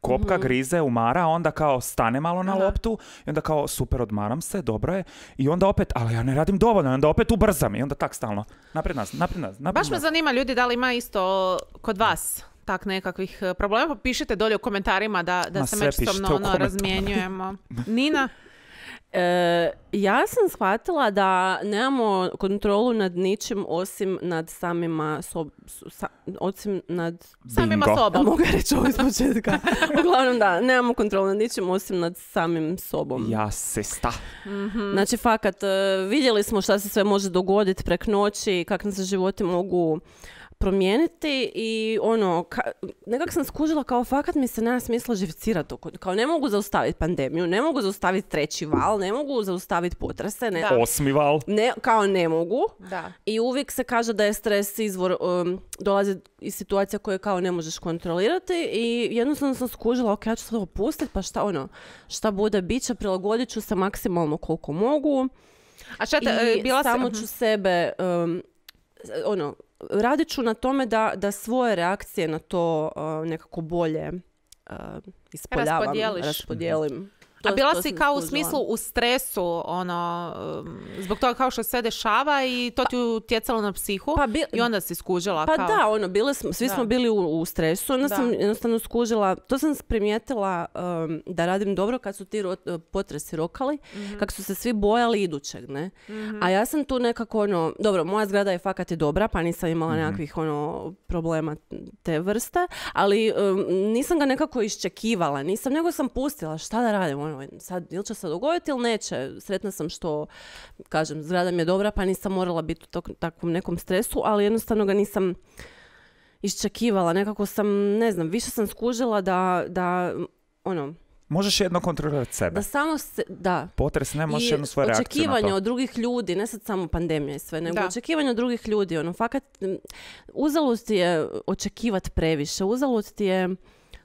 kopka grize, umara, onda kao stane malo na Aha. loptu i onda kao super odmaram se, dobro je, i onda opet, ali ja ne radim dovoljno, onda opet ubrzam i onda tak stalno. Napred nas, napred nas, napred Baš me nas. zanima ljudi da li ima isto kod vas tak nekakvih e, problema, pa pišite dolje u komentarima da, da Ma se međusobno ono, razmjenjujemo. Nina? E, ja sam shvatila da nemamo kontrolu nad ničim osim nad samima sob, sa- osim nad Samima Bingo. Sobom. mogu reći ovo iz početka. Uglavnom da, nemamo kontrolu nad ničim osim nad samim sobom. Ja se sta. Znači, fakat, e, vidjeli smo šta se sve može dogoditi prek noći, kako nam se životi mogu promijeniti i ono, ka, nekak sam skužila kao fakat mi se nema smisla živcirati oko, kao ne mogu zaustaviti pandemiju, ne mogu zaustaviti treći val, ne mogu zaustaviti potrese, ne, Da. Osmi val. ne, kao ne mogu. Da. I uvijek se kaže da je stres izvor, um, dolazi iz situacija koje kao ne možeš kontrolirati i jednostavno sam skužila, ok, ja ću sad ovo pustit, pa šta ono, šta bude, bit će, prilagodit ću se maksimalno koliko mogu A šta te, e, i bila samo mhm. ću sebe, um, ono, radit ću na tome da, da svoje reakcije na to uh, nekako bolje uh, ispoljavam, Raspodijeliš. raspodijelim. A To- bila to si kao u smislu u stresu, ono, um, zbog toga kao što se sve dešava i to ti utjecalo na psihu Pa bi- i onda si skužila Pa kao... da, ono, bile smo, svi Da. smo bili u, u stresu, onda Da. sam jednostavno skužila, to sam primijetila um, da radim dobro kad su ti ro- potresi rokali, Mhm. kako su se svi bojali idućeg, ne? A ja sam tu nekako, ono, dobro, moja zgrada je fakat i dobra, pa nisam imala nekakvih, ono, problema te vrste, ali um, nisam ga nekako iščekivala, nisam, nego sam pustila, šta da radim, ono, sad, ili će se dogoditi ili neće, sretna sam što, kažem, zgrada mi je dobra, pa nisam morala biti u tok- takvom nekom stresu, ali jednostavno ga nisam iščekivala, nekako sam, ne znam, više sam skužila da, da ono, Možeš jedno kontrolirati sebe. da samo se, da, Potres ne možeš i jednu svoju reakciju na očekivanja to. od drugih ljudi, ne sad samo pandemija i sve, nego Da. očekivanja od drugih ljudi, ono, fakat, uzalud ti je očekivat previše, uzalud ti je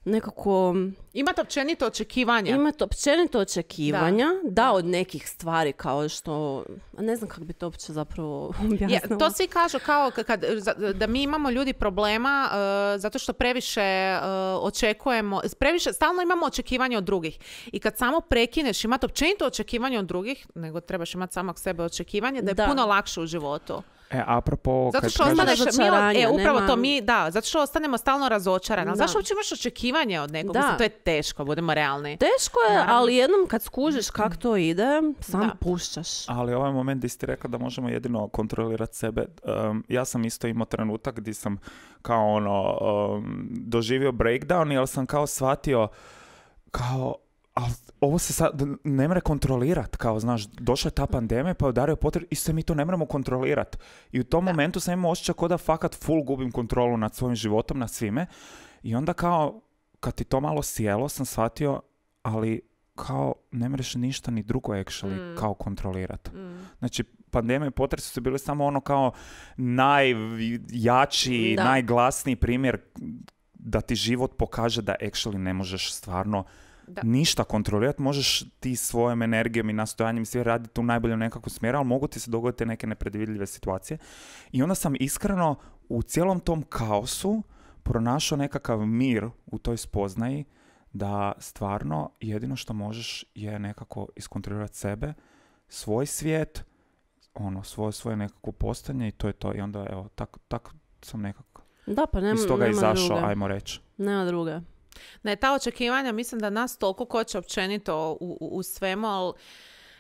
nekako Imate općenito očekivanja. imati općenito očekivanja, da. od nekih stvari kao što, ne znam kako bi to uopće zapravo objasnila. to svi kažu kao kad, da mi imamo ljudi problema uh, zato što previše uh, očekujemo, previše, stalno imamo očekivanja od drugih. I kad samo prekineš imati općenito očekivanje od drugih, nego trebaš imati samog sebe očekivanje, da je Da. puno lakše u životu. E, apropo, Zato kad što ostaneš, mi, e, upravo nema- to mi, da, zato što ostanemo stalno razočarani. Ali zašto uopće imaš očekivanje od nekog? Da. Mislim, to je teško, budemo realni. Teško je, Naravno. ali jednom kad skužiš kako to ide, sam Da. puštaš. Ali ovaj moment gdje si ti rekla da možemo jedino kontrolirati sebe, um, ja sam isto imao trenutak gdje sam kao ono um, doživio breakdown, jer sam kao shvatio kao ali ovo se sad ne mre kontrolirat, kao znaš, došla je ta pandemija pa je udario potres i sve mi to ne moramo kontrolirat. I u tom momentu sam imao osjećaj kao da fakat full gubim kontrolu nad svojim životom, nad svime. I onda kao, kad ti to malo sjelo, sam shvatio, ali kao ne mreš ništa ni drugo actually Mm. kao kontrolirat. Mm. Znači, pandemija i potres su bili samo ono kao najjači, Da. najglasniji primjer da ti život pokaže da actually ne možeš stvarno Da. ništa kontrolirati, možeš ti svojom energijom i nastojanjem sve raditi u najboljem nekakvom smjeru, ali mogu ti se dogoditi neke nepredvidljive situacije. I onda sam iskreno u cijelom tom kaosu pronašao nekakav mir u toj spoznaji da stvarno jedino što možeš je nekako iskontrolirati sebe, svoj svijet, ono, svoje, svoje nekako postanje i to je to. I onda, evo, tak, tak sam nekako Da, pa nema, iz toga nema izašao, druge. ajmo reći. Nema druge. Ne, ta očekivanja mislim da nas toliko koče općenito u, u, u svemu, ali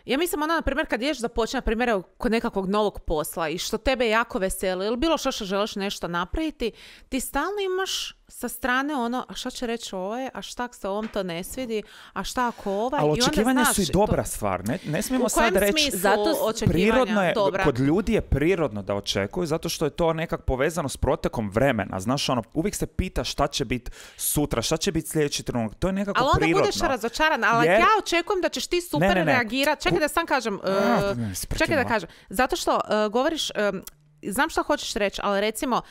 ja mislim ono, na primjer, kad ješ započne, na primjer, kod nekakvog novog posla i što tebe jako veseli ili bilo što što želiš nešto napraviti, ti stalno imaš sa strane ono, a šta će reći ovaj, a šta ako se ovom to ne svidi, a šta ako ovaj, Ali i onda očekivanja su i to- dobra stvar. Ne, ne smijemo sad reći... Zato Prirodno je, dobra? kod ljudi je prirodno da očekuju, zato što je to nekak povezano s protekom vremena. Znaš, ono, uvijek se pita šta će biti sutra, šta će biti sljedeći trenutak. To je nekako Ali onda prirodno. budeš razočaran, ali Jer- ja očekujem da ćeš ti super reagirati. Čekaj da sam kažem, uh, A, čekaj da kažem. Zato što uh, govoriš, um, znam što hoćeš reći, ali recimo,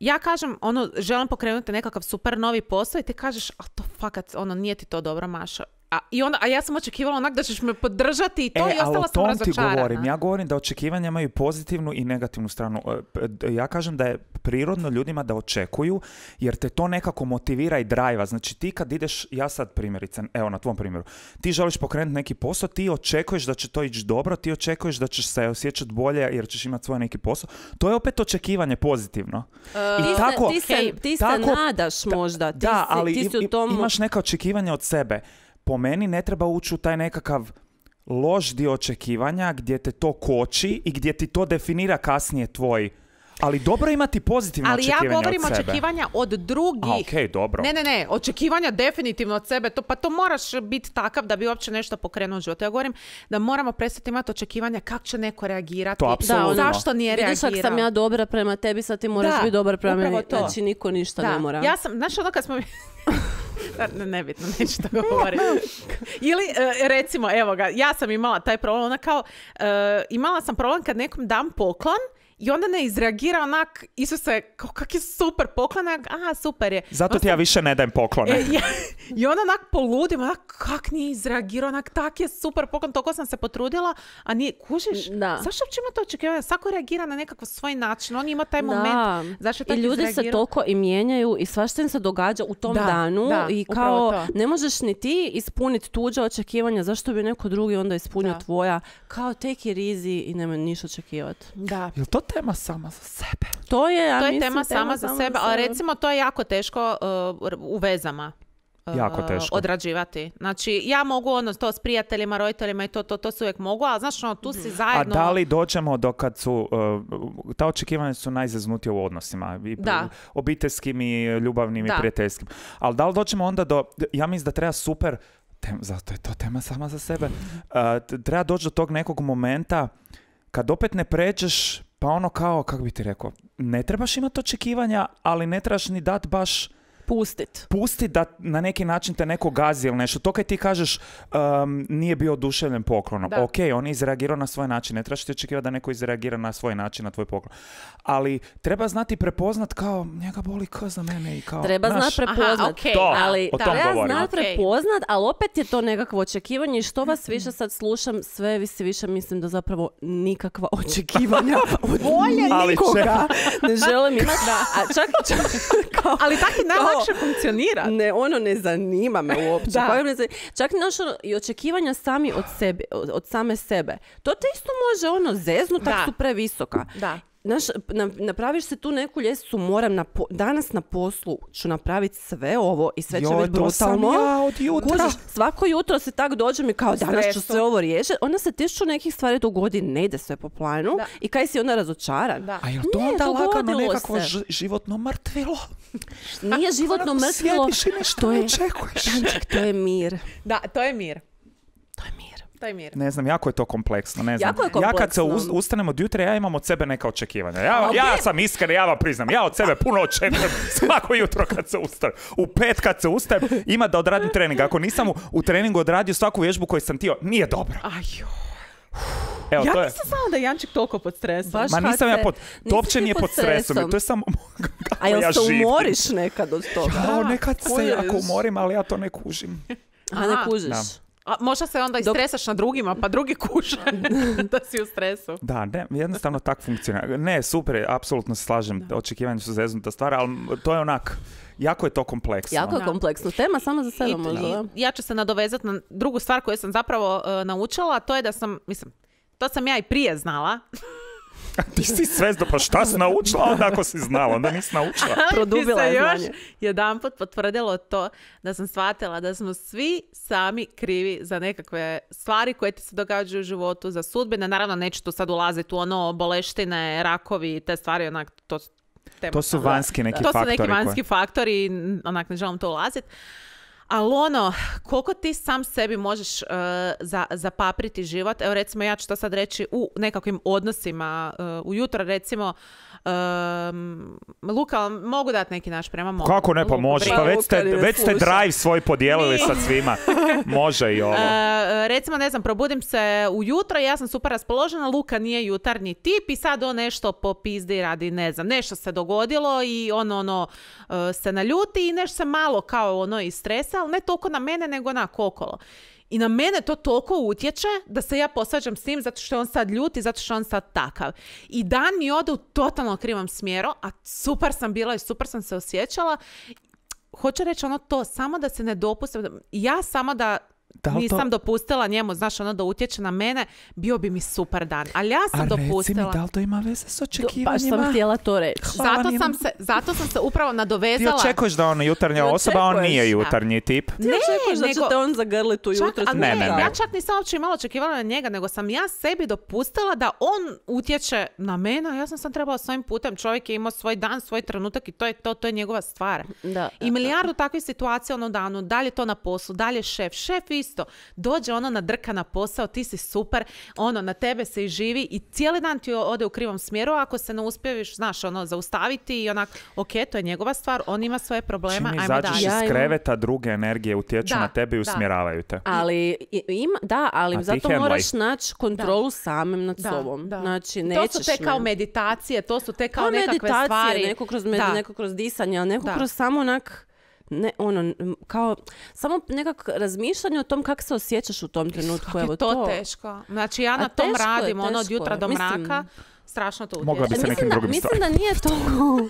ja kažem, ono, želim pokrenuti nekakav super novi posao i ti kažeš, a to fakat, ono, nije ti to dobro, Maša. A, i onda, a ja sam očekivala onak da ćeš me podržati i to e, i ali ostala o sam tom ti razočarana. govorim. Ja govorim da očekivanja imaju pozitivnu i negativnu stranu. E, Ja kažem da je prirodno ljudima da očekuju, jer te to nekako motivira i drajva. Znači ti kad ideš, ja sad primjerice, evo na tvom primjeru, ti želiš pokrenuti neki posao, ti očekuješ da će to ići dobro, ti očekuješ da ćeš se osjećati bolje jer ćeš imati svoj neki posao. To je opet očekivanje pozitivno. E, Ti, I tako- se, ti, se, okej, ti se tako- nadaš možda. Ti da, si, ali ti si u tomu... imaš neka očekivanja od sebe. Po meni ne treba ući u taj nekakav loš dio očekivanja gdje te to koči i gdje ti to definira kasnije tvoj... Ali dobro imati pozitivno Ali ja očekivanje govorim od sebe. očekivanja od drugih. A, okej, dobro. Ne, ne, ne, očekivanja definitivno od sebe, to, pa to moraš biti takav da bi uopće nešto pokrenuo u životu. Ja govorim da moramo prestati imati očekivanja kako će neko reagirati. To apsolutno. Zašto nije Vidiš, ako reagirao? sam ja dobra prema tebi, sad ti moraš Da, biti dobra prema upravo meni. to. Znači, niko ništa Da. ne mora. Ja sam, znaš ono kad smo... ne, nebitno, neću to govoriti. Ili, e, recimo, evo ga, ja sam imala taj problem, ona kao, e, imala sam problem kad nekom dam poklon i onda ne izreagira onak, Isuse, kao kak je super poklon, onak, aha, super je. Zato ti ja više ne dajem poklone. E, ja, I onda onak poludim, onak, kak nije izreagirao, onak, tak je super poklon, toliko sam se potrudila, a nije, kužiš, Da. zašto uopće ima to očekivanje? Svako reagira na nekakav svoj način, on ima taj Da. moment, zašto I ljudi se toliko i mijenjaju i svašta im se događa u tom Da, danu da, i kao ne možeš ni ti ispuniti tuđa očekivanja, zašto bi neko drugi onda ispunio Da. tvoja, kao take it easy i nemoj ništa očekivati. Da. Jel to tema sama za sebe? To je, ja to je mislim, tema sama za sebe, ali recimo to je jako teško uh, u vezama. uh, Jako teško. odrađivati. Znači, ja mogu ono to s prijateljima, roditeljima i to, to, to se uvijek mogu, ali znaš, ono, tu si A zajedno... da li dođemo do kad su, uh, ta očekivanja su najzeznutija u odnosima, i Da. obiteljskim i ljubavnim Da. i prijateljskim. Ali da li dođemo onda do, ja mislim da treba super, tem, zato je to tema sama za sebe, uh, t- treba doći do tog nekog momenta kad opet ne pređeš, pa ono kao, kako bi ti rekao, ne trebaš imati očekivanja, ali ne trebaš ni dat baš Pustit. pusti da na neki način te neko gazi ili nešto. To kad ti kažeš um, nije bio oduševljen poklonom. Da. Ok, on je izreagirao na svoj način. Ne trebaš ti očekivati da neko izreagira na svoj način na tvoj poklon. Ali treba znati prepoznat kao njega boli k za mene i kao... Treba znaš, znat prepoznat. Aha, okej, To, ali o tom treba govorim. znat Okej. prepoznat, ali opet je to nekakvo očekivanje i što vas više sad slušam, sve više više mislim da zapravo nikakva očekivanja od Ali nikoga ne želim imati. A čak, čak kao, Ali tako je najlakše funkcionira. ne, ono ne zanima me uopće. Da. Čak naš ono, i očekivanja sami od, sebe, od, same sebe. To te isto može ono zeznut Da. ako su previsoka. Da. Znaš, na- napraviš se tu neku ljestvicu, moram na po- danas na poslu ću napraviti sve ovo i sve će biti brutalno. ja od jutra. Kužiš, svako jutro se tak dođe mi kao danas ću sve ovo riješiti. Onda se tisuću nekih stvari dogodi, ne ide sve po planu Da. i kaj si onda razočaran. Da. A je to Ne, onda lagano nekako se. ž- životno mrtvilo? Nije životno mrtvilo, sjediš i ništa to je, to je mir. Da, to je mir. To je mir. To je mir. Ne znam, jako je to kompleksno, ne znam. Jako je Ja kad se kompleksno. uz- ustanem od jutra, ja imam od sebe neka očekivanja. Ja, Ali ja sam iskren, ja vam priznam, ja od sebe puno očekujem svako jutro kad se ustanem. U pet kad se ustajem, ima da odradim trening. Ako nisam u, u treningu odradio svaku vježbu koju sam tio, nije dobro. Aj, Evo, ja to je... nisam znala da je Janček toliko pod stresom. Baš Ma nisam ja pod... To uopće nije pod stresom, stresom. to je samo kako A jel ja se živim. umoriš nekad od toga? Jao, nekad se jako kužiš. umorim, ali ja to ne kužim. A ne kužiš. Da. A možda se onda Dok- istresaš na drugima, pa drugi kuže da si u stresu. Da, ne, jednostavno tak funkcionira. Ne, super je, apsolutno se slažem, očekivanja su zeznuta stvar, ali to je onak, jako je to kompleksno. Jako je Da. kompleksno. Tema sama za sebe I, možda. da? i ja ću se nadovezati na drugu stvar koju sam zapravo e, naučila, a to je da sam, mislim, to sam ja i prije znala. Ti si svezdo, pa šta si naučila onda ako si znala, onda nisi naučila. Ali Produbila je još znanje. jedanput potvrdilo to da sam shvatila da smo svi sami krivi za nekakve stvari koje ti se događaju u životu, za sudbine. Naravno, neću tu sad ulaziti u ono boleštine, rakovi i te stvari, onak, to, tema To su sama. vanjski neki to su faktori. neki koji- vanjski faktori, n- onak ne želim to ulaziti. Ali ono, koliko ti sam sebi možeš uh, za, zapapriti život, evo recimo ja ću to sad reći u nekakvim odnosima, uh, ujutro recimo, um, Luka, mogu dati neki naš prema mogu. Kako ne, pa može. Pa već ste, već ste drive svoj podijelili Nije. sa svima. Može i ovo. E, recimo, ne znam, probudim se ujutro i ja sam super raspoložena, Luka nije jutarnji tip i sad on nešto popizdi radi, ne znam, nešto se dogodilo i on ono se naljuti i nešto se malo kao ono i stresa, ali ne toliko na mene nego na okolo. I na mene to toliko utječe da se ja posvađam s njim zato što je on sad ljut i zato što je on sad takav. I dan mi ode u totalno krivom smjeru, a super sam bila i super sam se osjećala. Hoću reći ono to, samo da se ne dopustim. Ja samo da Da li to- nisam dopustila njemu, znaš, ono da utječe na mene, bio bi mi super dan. Ali ja sam A reci mi, dopustila. da li to ima veze s Baš očekivanjima? sam htjela to reći. Hvala Zato njima. sam, se, zato sam se upravo Ti nadovezala. očekuješ da on je jutarnja Ti osoba, on nije da. jutarnji tip. Ti očekuješ da će nego- te on zagrlit a zbog Ne, ne, ne, ne. ja čak nisam uopće imala očekivala na njega, nego sam ja sebi dopustila da on utječe na mene, a ja sam sad trebala svojim putem. Čovjek je imao svoj dan, svoj trenutak i to je to, to je njegova stvar. Da, I milijardu takvih situacija ono danu, dalje to na poslu, dalje šef, šef isto, dođe ono nadrka na posao, ti si super, ono na tebe se i živi i cijeli dan ti ode u krivom smjeru, ako se ne uspjeviš, znaš, ono, zaustaviti i onak, ok, to je njegova stvar, on ima svoje problema, Čim ajmo dalje. iz kreveta, druge energije utječu Da, na tebe i da. usmjeravaju te. Ali ima, da, ali A zato moraš naći kontrolu samim nad Da, sobom. da. Znači, to nećeš su te kao me- meditacije, to su te kao kao nekakve meditacije, stvari. neko kroz, med, neko kroz disanje, ali neko Da. kroz samo onak ne, ono, kao, samo nekak razmišljanje o tom kako se osjećaš u tom trenutku. Evo, je to, teško. Znači ja A na tom je, radim, ono od jutra do Mislim- mraka, strašno to utječe. Mogla bi se mislim, nekim da, drugim mislim da nije toliko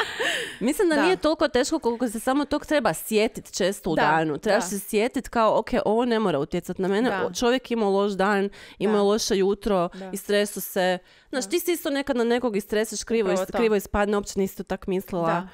mislim da, Da. nije toliko teško koliko se samo tog treba sjetit često u Da, danu. Trebaš da. se sjetit kao, ok, ovo ne mora utjecati na mene. Čovjek ima loš dan, ima Da. loše jutro, Da. istresu se. Znaš, ti si isto nekad na nekog istreseš krivo, to. krivo ispadne, uopće nisi to tak mislila.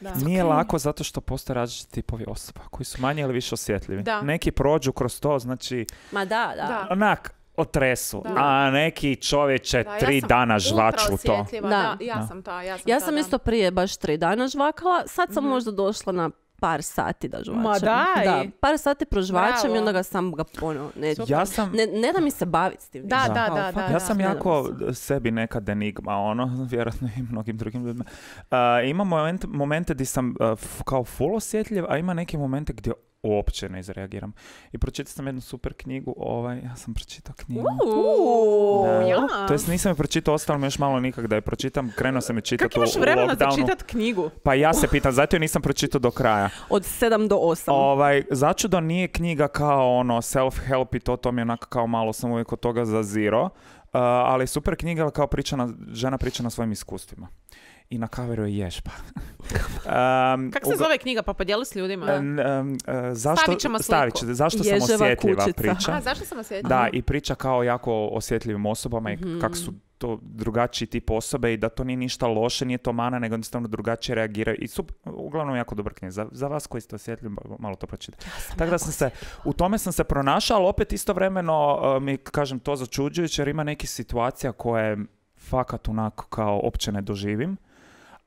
Da. Nije lako zato što postoje različiti tipovi osoba koji su manje ili više osjetljivi. Da. Neki prođu kroz to, znači Ma da, da. Da. onak otresu, Da. a neki čovječe Da, ja tri dana žvaču to. Da. Da, ja sam ta, ja sam Ja ta, sam da. isto prije baš tri dana žvakala, sad sam možda došla na par sati da žvačem. Ma daj! Da, par sati prožvačem Bravo. i onda ga sam ga ono, ne, Ja sam, ne, ne da mi se baviti s tim. Da, da, da, da, it, ja sam da jako se. sebi nekad enigma, ono, vjerojatno i mnogim drugim ljudima. Uh, ima moment, momente gdje sam uh, f- kao full osjetljiv, a ima neke momente gdje uopće ne izreagiram. I pročitao sam jednu super knjigu, ovaj, ja sam pročitao knjigu. Uuu, Da. ja. To jest nisam je pročitao, ostalo mi još malo nikak da je pročitam. Krenuo sam je čitati Kako u, imaš u vremena za lockdownu. čitat knjigu? Pa ja se pitam, zato je nisam pročitao do kraja. Od 7 do 8. Ovaj, začudo nije knjiga kao ono self-help i to, to mi je onako kao malo sam uvijek od toga za zero. Uh, ali super knjiga ali kao priča na, žena priča na svojim iskustvima. I na kaveru je ježba. um, Kako se ugo- zove knjiga? Pa podijeli s ljudima. Um, um, uh, zašto, Stavit ćemo sliku. stavit zašto sam Ježeva osjetljiva kućica. priča. A, zašto sam osjetila? Da, i priča kao jako osjetljivim osobama i Mhm. kako su to drugačiji tip osobe i da to nije ništa loše, nije to mana, nego jednostavno drugačije reagiraju. I su uglavnom jako dobar knjiga. Za, za vas koji ste osjetljivi, malo to pročitajte. Tako da sam se, u tome sam se pronašao, ali opet istovremeno uh, mi, kažem, to začuđujuće jer ima nekih situacija koje fakat onako kao opće ne doživim.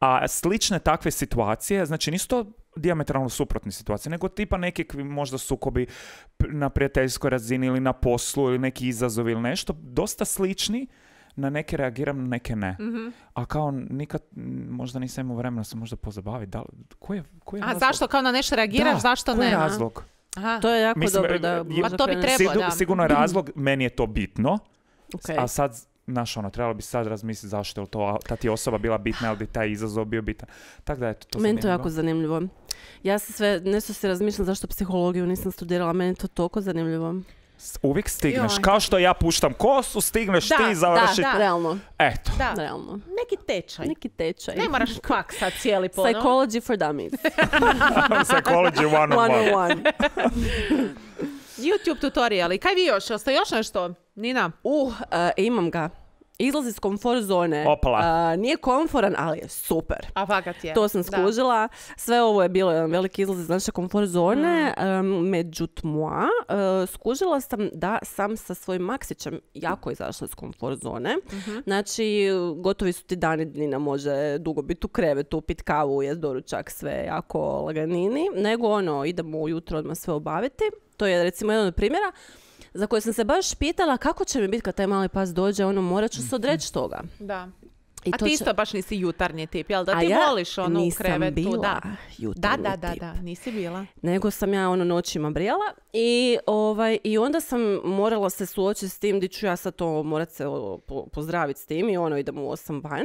A slične takve situacije, znači nisu to diametralno suprotne situacije, nego tipa nekakvi možda sukobi na prijateljskoj razini ili na poslu ili neki izazovi ili nešto, dosta slični, na neke reagiram, na neke ne. Mhm. A kao nikad, možda nisam imao vremena se možda pozabaviti. Da, koji je, koji je A razlog? zašto kao na nešto reagiraš, Da, zašto koji ne? je razlog? Aha. To je jako Mislim, dobro da je- Pa to bi trebalo, Sigur- da. Sigurno je razlog, meni je to bitno, Ok. a sad, znaš, ono, trebalo bi sad razmisliti zašto je to, ta ti osoba bila bitna, ali bi taj izazov bio bitan. Tako da, eto, to Meni to jako zanimljivo. Ja se sve, nešto se razmišljam zašto psihologiju nisam studirala, meni je to toliko zanimljivo. Uvijek stigneš, kao što ja puštam kosu, stigneš Da, ti završiti. da. Realno, Eto. Da. realno. Neki tečaj. Neki tečaj. Ne moraš kvak sad cijeli pono. Psychology for dummies. Psychology one on one. 101. YouTube tutoriali. Kaj vi još? Jeste još nešto? Nina? Uh, e, imam ga. Izlaz iz komfort zone. Opala. A, nije komforan, ali je super. A fakat je. To sam Da. skužila. Sve ovo je bilo jedan veliki izlaz iz naše komfort zone. Mm. Um, međut moi, uh, skužila sam da sam sa svojim Maksićem jako izašla iz komfort zone. Mhm. Znači, gotovi su ti dani Nina može dugo biti u krevetu, pit kavu, jest doručak, sve jako laganini. Nego ono, idemo ujutro odmah sve obaviti. To je recimo jedan od primjera za koje sam se baš pitala kako će mi biti kad taj mali pas dođe, ono, morat ću se odreći toga. Da. I A to ti će- isto baš nisi jutarnji tip, jel da? Ti ja voliš ono u krevetu, bila da. Da, da, da, tip. da, nisi bila. nego sam ja ono noćima brijala i, ovaj, i onda sam morala se suočiti s tim di ću ja sad to morat se o, po- pozdraviti s tim i ono idemo u osam van.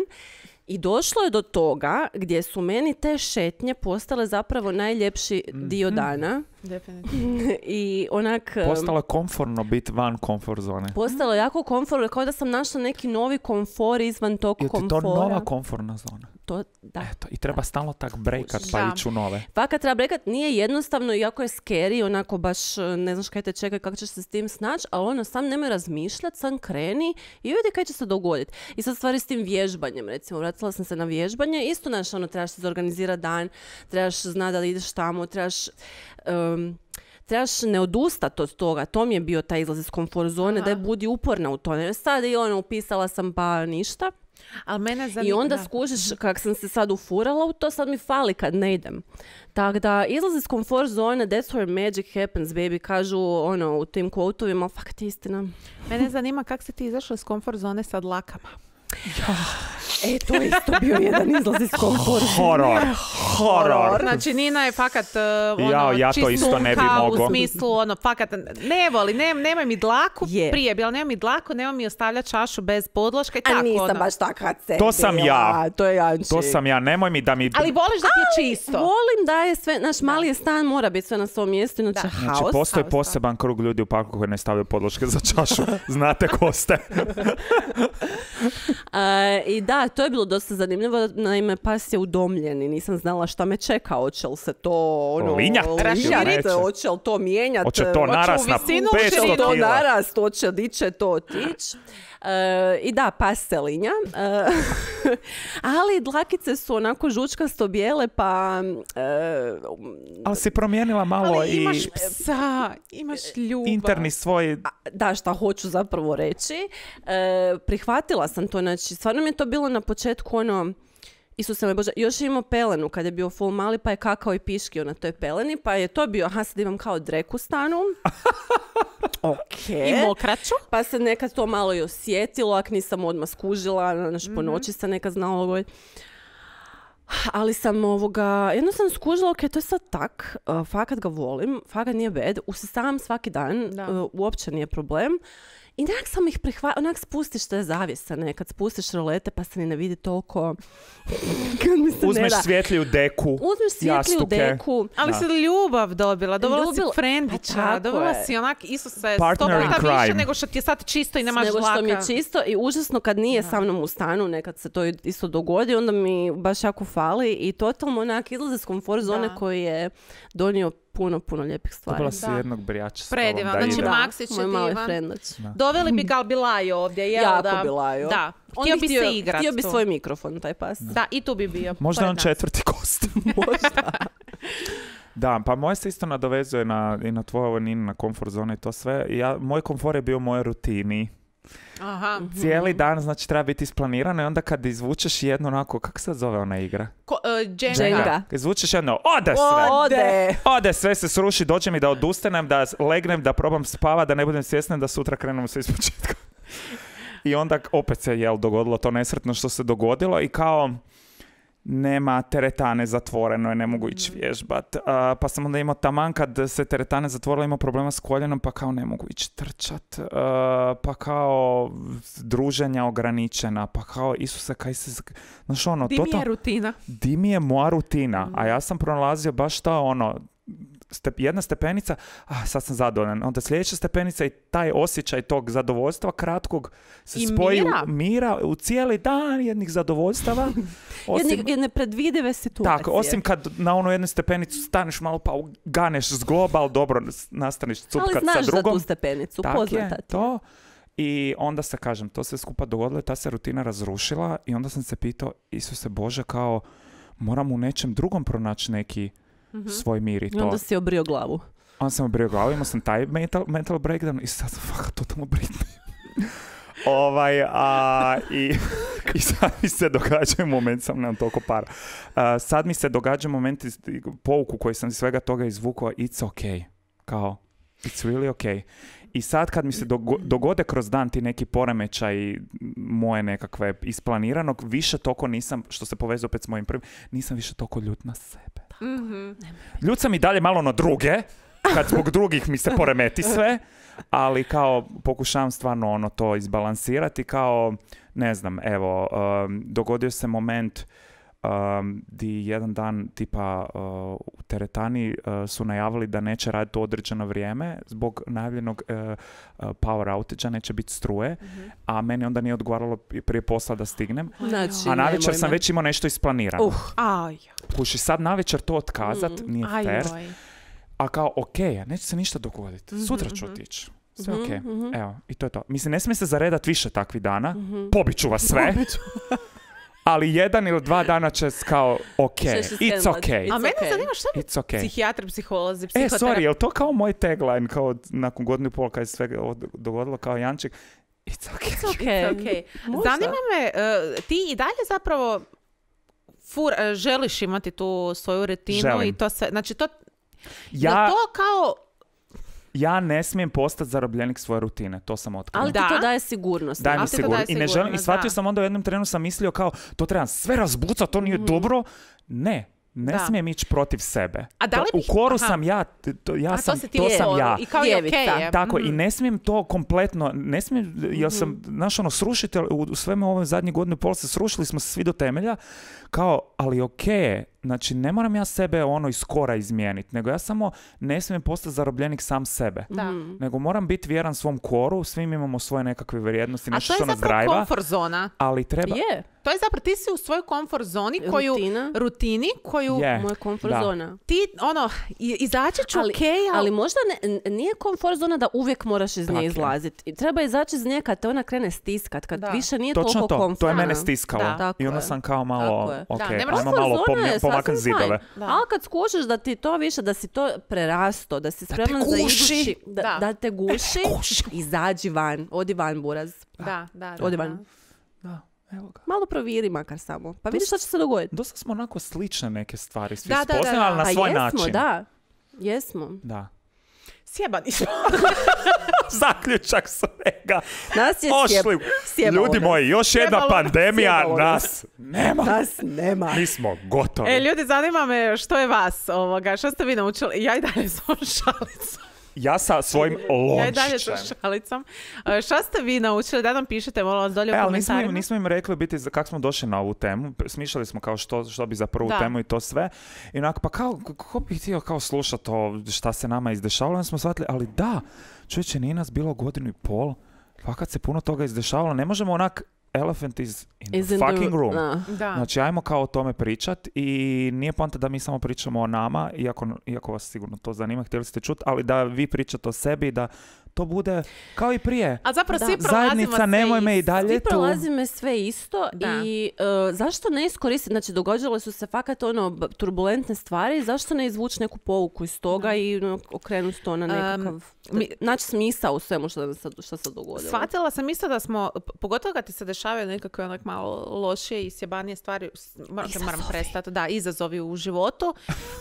I došlo je do toga gdje su meni te šetnje postale zapravo najljepši dio dana Definitivno. i onak... Postalo je komforno biti van komfort zone. Postalo je jako komfortno, kao da sam našla neki novi komfor izvan tog Je ti to komfora. nova komforna zona? To, da. Eto, i treba stalno tak breakat pa Da. ići u nove. Fakat treba brekat, nije jednostavno, iako je scary, onako baš e, ne znaš kaj te čeka, kako ćeš se s tim snaći, ali ono sam nemoj razmišljati, sam kreni i vidi kaj će se dogoditi. I sad stvari s tim vježbanjem, recimo, vratila sam se na vježbanje, isto znaš, ono, trebaš si zorganizirati dan, trebaš znati da li ideš tamo, trebaš... em, trebaš ne odustati od toga. To mi je bio taj izlaz iz komfort zone, da je budi uporna u to. Ne sad i ono, upisala sam pa ništa. Ali mene zanima... I onda da. skužiš kak sam se sad ufurala u to, sad mi fali kad ne idem. Tako da, izlaz iz komfort zone, that's where magic happens, baby, kažu ono u tim quotovima, je istina. Mene zanima kako si ti izašla iz komfort zone sa dlakama. E, to je isto bio jedan izlaz iz komfort Horor. Horor. Znači, Nina je fakat uh, ono, Jao, ja to isto ne bi mogao. u smislu, ono, fakat, ne voli, ne, nemoj mi dlaku, Je. prije je bila, nemoj mi dlaku, nemoj mi ostavljati čašu bez podloška i tako, A nisam ono. baš taka To sam ja. To je Janči. To sam ja, nemoj mi da mi... Ali voliš da ti je čisto. Volim da je sve, naš mali je stan, mora biti sve na svom mjestu, inače Da. Znači, postoji haos, poseban krug ljudi u parku koji ne stavljaju podloške za čašu. Znate ko ste. I da, to je bilo dosta zanimljivo, naime pas je udomljen i nisam znala šta me čeka, hoće li se to ono, Linjat hoće li to mijenjat, Hoće to hoće narast u na visinu, 500 hoće li to kila. narast, hoće di će to otići. E, I da, pas se linja. E, ali dlakice su onako žučkasto bijele, pa... e, Ali si promijenila malo Ali i imaš psa, imaš ljubav. interni svoj... da, šta hoću zapravo reći. Prihvatila sam to, znači, stvarno mi je to bilo na početku ono, Isuse moj Bože, još je imao pelenu kad je bio full mali, pa je kakao i piškio na toj peleni, pa je to bio, aha, sad imam kao drek u stanu. ok. I mokraću. Pa se nekad to malo i osjetilo, ako nisam odmah skužila, znaš, po noći se nekad znalo dogoditi. Ali sam ovoga, jednostavno skužila, ok, to je sad tak, uh, fakat ga volim, fakat nije bed, usisavam svaki dan, Da. uh, uopće nije problem. I nekak sam ih prihva... onak spustiš te zavjese nekad, spustiš rolete pa se ni ne vidi toliko. Kad mi se ne Uzmeš da. svjetliju deku. Uzmeš svjetliju jastuke. deku, Ali Da. si ljubav dobila, dobila Ljubila- si frendića, Pa tako dobila je. si onak, Isuse, Partner sto in puta više crime. nego što ti je sad čisto i nemaš nego što mi je čisto i užasno kad nije sa mnom u stanu, nekad se to isto dogodi, onda mi baš jako fali i totalno onak izlaze iz komfort zone Da. koji je donio puno, puno lijepih stvari. Dobila si Da. jednog brijača s Predivan, tobom da znači ide. ma- Maksić je moj divan. Doveli bi ga Bilaj ovdje, jel Jako da? Bilaju. Da, On htio bi bi htio, se igrat htio bi tu. svoj mikrofon, taj pas. Da, i tu bi bio. Možda on nas. četvrti kost. Možda. Da, pa moje se isto nadovezuje na, i na tvoje ovo na komfort zone i to sve. Ja, moj komfort je bio u mojoj rutini. Aha. Cijeli dan, znači, treba biti isplanirano i onda kad izvučeš jednu onako, kako se zove ona igra? Ko, uh, Jenga. Jenga. Kad izvučeš jedno, ode sve! Ode. Ode, sve se sruši, dođe mi da odustanem, da legnem, da probam spava, da ne budem svjesna da sutra krenemo sve iz početka. I onda opet se jel dogodilo to nesretno što se dogodilo i kao nema teretane zatvoreno je, ne mogu ići vježbat. A, pa sam onda imao taman kad se teretane zatvorila imao problema s koljenom pa kao ne mogu ići trčat. A, pa kao druženja ograničena, pa kao Isuse kaj se... Znaš ono, Di mi to je rutina. di mi je moja rutina, a ja sam pronalazio baš to ono, step, jedna stepenica, a sad sam zadovoljan, onda sljedeća stepenica i taj osjećaj tog zadovoljstva kratkog se I spoji mira. u mira u cijeli dan jednih zadovoljstava. osim, Jedne, jedne predvidive situacije. tako, osim kad na onu jednu stepenicu staneš malo pa ganeš zgloba, ali dobro, nastaneš Ali cupkat znaš sa za drugom. tu stepenicu, Tak je, poznata ti. to. I onda se, kažem, to sve skupa dogodilo, ta se rutina razrušila i onda sam se pitao, Isuse Bože, kao moram u nečem drugom pronaći neki svoj mir i I to. onda si obrio glavu. Onda sam obrio glavu, imao sam taj mental, mental breakdown i sad sam fakat totalno Britney. ovaj, a, i, i sad mi se događaju moment, sam nemam toliko para. A, sad mi se događa moment, iz- pouku koji sam iz svega toga izvukao, it's okay. Kao, it's really okay. I sad kad mi se dogo- dogode kroz dan ti neki poremećaj moje nekakve isplaniranog, više toliko nisam, što se povezuje opet s mojim prvim, nisam više toliko ljut na sebe. Mhm. Ljut sam i dalje malo na druge, kad zbog drugih mi se poremeti sve, ali kao pokušavam stvarno ono to izbalansirati kao, ne znam, evo, um, dogodio se moment um, di jedan dan tipa uh, u teretani uh, su najavili da neće raditi određeno vrijeme zbog najavljenog uh, power outage neće biti struje, a meni onda nije odgovaralo prije posla da stignem. Znači, A navečer sam već imao nešto isplanirano. Uh, Aj, Kuši, sad navečer to otkazat Mm. nije aj, fair. A kao, ok, neće se ništa dogoditi. Sutra ću otići. Sve Mhm, ok. mhm. Evo, i to je to. Mislim, ne smije se zaredat više takvih dana. Mhm. Pobiću vas sve. ali jedan ili dva dana će kao, ok, it's ok. It's A mene okay. zanima šta bi It's ok. psihijatri, psiholozi, E, psihoterapeut... sorry, je li to kao moj tagline, kao nakon godinu i pol kad je sve dogodilo kao Jančik? It's ok. It's okay. Ok. Možda. Zanima me, e, ti i dalje zapravo fur, e, želiš imati tu svoju rutinu Želim. i to sve, znači to, Ja, ja, to kao, ja ne smijem postati zarobljenik svoje rutine, to sam otkrio. Ali ti Da. to daje sigurnost. Daj mi ti to sigurno. daje I ne želim, i sigurnost, shvatio da. sam onda u jednom trenu sam mislio kao, to trebam sve razbucat, to nije dobro. Ne, ne Da. smijem ići protiv sebe. A da li To- bih- u koru aha. sam ja, to, ja a to sam, to sam ja. I kao je je. Tako, i Mhm. ne smijem to kompletno, ne smijem, jer sam, znaš, ono, srušitelj, u, u svemu ovoj zadnjih godinu i pol se srušili smo se svi do temelja, kao, ali okej, je, znači, ne moram ja sebe ono iz kora izmijeniti, nego ja samo ne smijem postati zarobljenik sam sebe. Da. Mhm. Nego moram biti vjeran svom koru, svim imamo svoje nekakve vrijednosti, A nešto to je što nas zapravo drajva, komfort zona. ali treba... Je, To je zapravo, ti si u svojoj komfort zoni koju, rutina, rutini koju Je, moja komfort da. zona. ti, ono, izaći ću Ali- okej, ali, Ali možda ne, nije komfort zona da uvijek moraš iz nje je. izlaziti. Treba izaći iz nje kad te ona krene stiskat, kad Da. više nije Točno toliko to, komfortno. to je mene stiskalo. Da. Tako I onda je. sam kao Tako malo, je. ok, Da, ne ajmo malo pomje- fine. zidove. Da. Ali kad skužiš da ti to više, da si to prerasto, da si spreman za idući, da, Da. da te guši, izađi van, odi van buraz. Da, da, da. Odi van. Da, evo ga. Malo proviri makar samo, pa vidiš šta će se dogoditi. Dosta smo onako slične neke stvari, svi Da, da, da, spoznali, ali da. na Pa svoj jesmo, način. da. Jesmo. Da. Sjebani smo. Zaključak svega. Nas je. Ošli. sjebalo Ljudi moji, još jedna Sjebalo nas, pandemija, sjebalo nas. nas nema. Nas nema. Mi smo gotovi. E, ljudi, zanima me što je vas ovoga, što ste vi naučili? Ja i dalje s ovom šalicom. Ja sa svojim Ja sa lončićem. šalicom. E, Šta ste vi naučili? Da nam pišete, molim vas, dolje E, u ali nismo im, komentarima. nismo im rekli biti za- kako smo došli na ovu temu. Smišljali smo kao što, što bi za prvu Da. temu i to sve. I onako, pa kao, ko bi htio kao slušati to šta se nama izdešavalo. Onda smo shvatili, ali da, čovječe, nije nas bilo godinu i pol. Fakat se puno toga izdešavalo. Ne možemo onak, elephant is in Is the in the- fucking room. Da. Da. Znači, ajmo kao o tome pričat i nije poanta da mi samo pričamo o nama, iako, iako vas sigurno to zanima, htjeli ste čuti, ali da vi pričate o sebi i da to bude kao i prije. A zapravo Da. svi prolazimo Zajednica, sve nemoj me i isto. dalje Svi tu. me sve isto Da. i e, zašto ne iskoristiti, znači događale su se fakat ono turbulentne stvari, zašto ne izvući neku pouku iz toga i ono, okrenuti to na nekakav, mi- naći smisao u svemu što, se- što se dogodilo. Shvatila sam isto da smo, pogotovo kad ti se dešavaju nekakve onak malo lošije i sjebanije stvari, moram, moram prestati, da, izazovi u životu,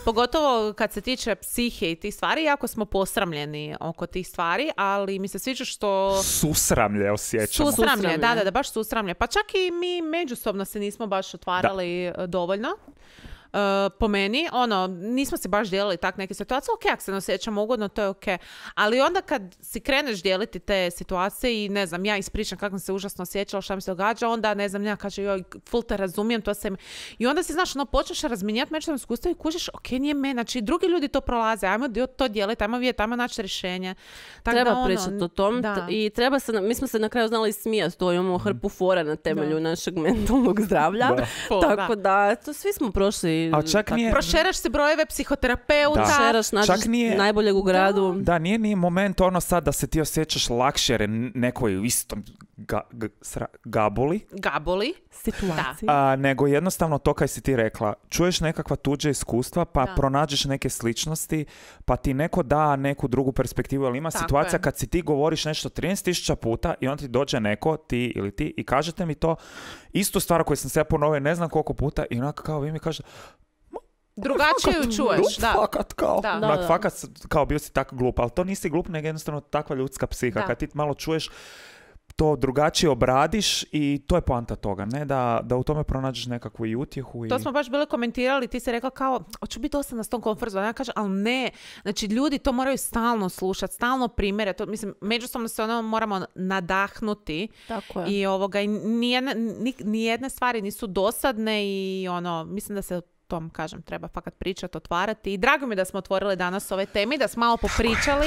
pogotovo kad se tiče psihe i tih stvari, jako smo posramljeni oko tih stvari, ali mi se sviđa što... Susramlje osjećamo. Susramlje, Susramlje. da, da, da, baš susramlje. Pa čak i mi međusobno se nismo baš otvarali e, dovoljno. E, po meni, ono, nismo se baš dijelili tak neke situacije, ok, ako se ne osjećamo ugodno, to je ok. Ali onda kad si kreneš dijeliti te situacije i ne znam, ja ispričam kako sam se užasno osjećala, šta mi se događa, onda ne znam, ja kaže, joj, full te razumijem, to se... I onda si, znaš, ono, počneš razminjati međusobno iskustva i kužiš, ok, nije me, znači, drugi ljudi to prolaze, ajmo dio- to dijeliti, ajmo vidjeti, ajmo naći rješenje. Tak treba da, ono, pričati o tom da. i treba se, mi smo se na kraju znali smijati, to imamo hrpu fora na temelju Da. našeg mentalnog zdravlja. Da. Ful, Tako da. to svi smo prošli ili... A čak nije- Prošeraš si brojeve psihoterapeuta. Da. Šeraš, nađeš Čak nije- najboljeg u gradu. Da, nije ni moment ono sad da se ti osjećaš lakše jer je neko je u istom ga, g- sra- gabuli, Gaboli. Situaciji. a, nego jednostavno to kaj si ti rekla, čuješ nekakva tuđa iskustva pa Da. pronađeš neke sličnosti pa ti neko da neku drugu perspektivu, ali ima Tako situacija je. kad si ti govoriš nešto 13.000 puta i on ti dođe neko, ti ili ti i kažete mi to istu stvar koju sam se ja ponovio ne znam koliko puta i onako kao vi mi kažete Drugačije ju čuješ, da. fakat kao, Da. Da, onak, da. fakat kao bio si tako glup, ali to nisi glup, nego jednostavno takva ljudska psiha. Da. Kad ti malo čuješ to drugačije obradiš i to je poanta toga, ne? Da, da u tome pronađeš nekakvu i utjehu i... To smo baš bili komentirali, ti si rekla kao, hoću biti dosta na s tom comfort zone. Ja kažem, ali ne. Znači, ljudi to moraju stalno slušati, stalno primjere. To, mislim, međusobno se ono moramo nadahnuti. Tako je. I ovoga, i nijedne, ni, nijedne stvari nisu dosadne i ono, mislim da se o tom, kažem, treba fakat pričati, otvarati. I drago mi je da smo otvorili danas ove teme, i da smo malo popričali.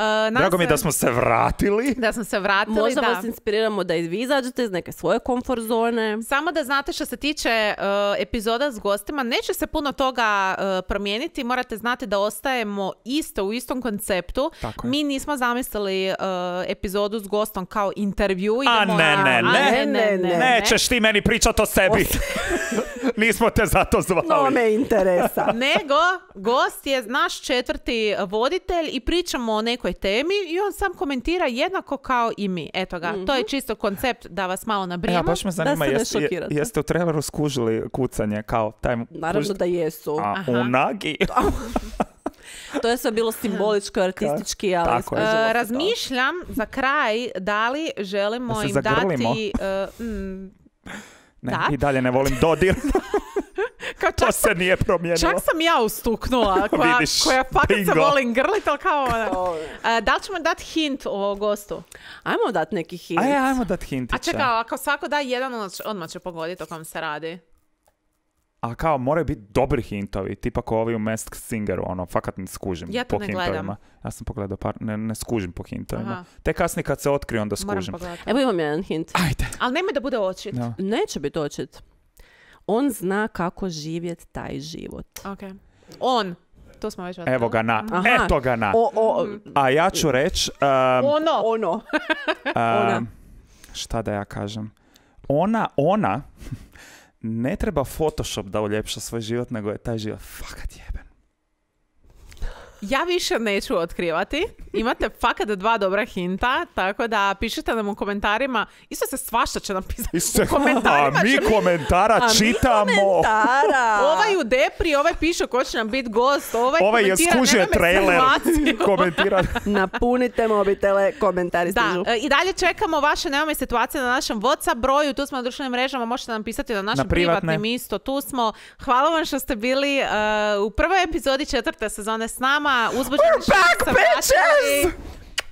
Uh, Drago mi je da smo se vratili. da smo se vratili. Možda da. vas inspiriramo da i vi izađete iz neke svoje komfort zone. Samo da znate što se tiče uh, epizoda s gostima, neće se puno toga uh, promijeniti. Morate znati da ostajemo isto u istom konceptu. Tako je. Mi nismo zamislili uh, epizodu s gostom kao intervju. A ne, na- ne, A, ne. ne, ne. Nećeš ti meni pričat o sebi. Nismo te zato zvali. No me interesa. Nego, gost je naš četvrti voditelj i pričamo o nekoj temi i on sam komentira jednako kao i mi. Eto ga, to je čisto koncept da vas malo E, a nabrijemo. baš me zanima, jeste, jeste u traileru skužili kucanje kao taj... Naravno da jesu. A, Aha. u nagi. To je sve bilo simboličko, artistički, ali Tako je. To. razmišljam za kraj da li želimo Da im zagrlimo? dati... e, mm, Ne, Da. I dalje ne volim dodir. kao to se nije promijenilo. čak sam ja ustuknula, koja, Vidiš, koja fakat se volim grlit, ali kao... ona. O, E, da li ćemo dati hint o gostu? Ajmo dati neki hint. Aj, ajmo dat hintića. A čekaj, ako svako da jedan, odmah će- pogoditi o kom se radi. A kao, moraju biti dobri hintovi, tipa ko ovi u Mask Singeru, ono, fakat ne skužim Ja to po ne hintovima. gledam. Ja sam pogledao par, ne, ne skužim po hintovima. Aha. Te kasnije kad se otkrije, onda skužim. Evo imam jedan hint. Ajde. Ali nemoj da bude očit. Da. Neće biti očit. On zna kako živjeti taj život. Ok. On. To smo već. Evo ga na. Aha. Eto ga na. O, o, A ja ću reći... um, Ono. ono. um, ona. šta da ja kažem? Ona, ona ne treba Photoshop da uljepša svoj život, nego je taj život fakat jeben. Ja više neću otkrivati. Imate fakat dva dobra hinta, tako da pišite nam u komentarima. Isto se svašta će napisati u komentarima. A mi komentara A mi čitamo. Ovaj u depri, ovaj piše ko će nam biti gost, ovaj, Ovaj je komentira skužio trailer. Komentira. Napunite mobitele, komentari Da, stižu. e, i dalje čekamo vaše nemoj situacije na našem WhatsApp broju, tu smo na društvenim mrežama, možete nam pisati na našim Na privatnim isto, tu smo. Hvala vam što ste bili e, u prvoj epizodi četvrte sezone s nama, uzbuđeni što ste se vratili.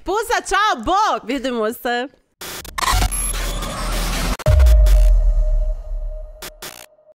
Puza, čao, bok! Vidimo se.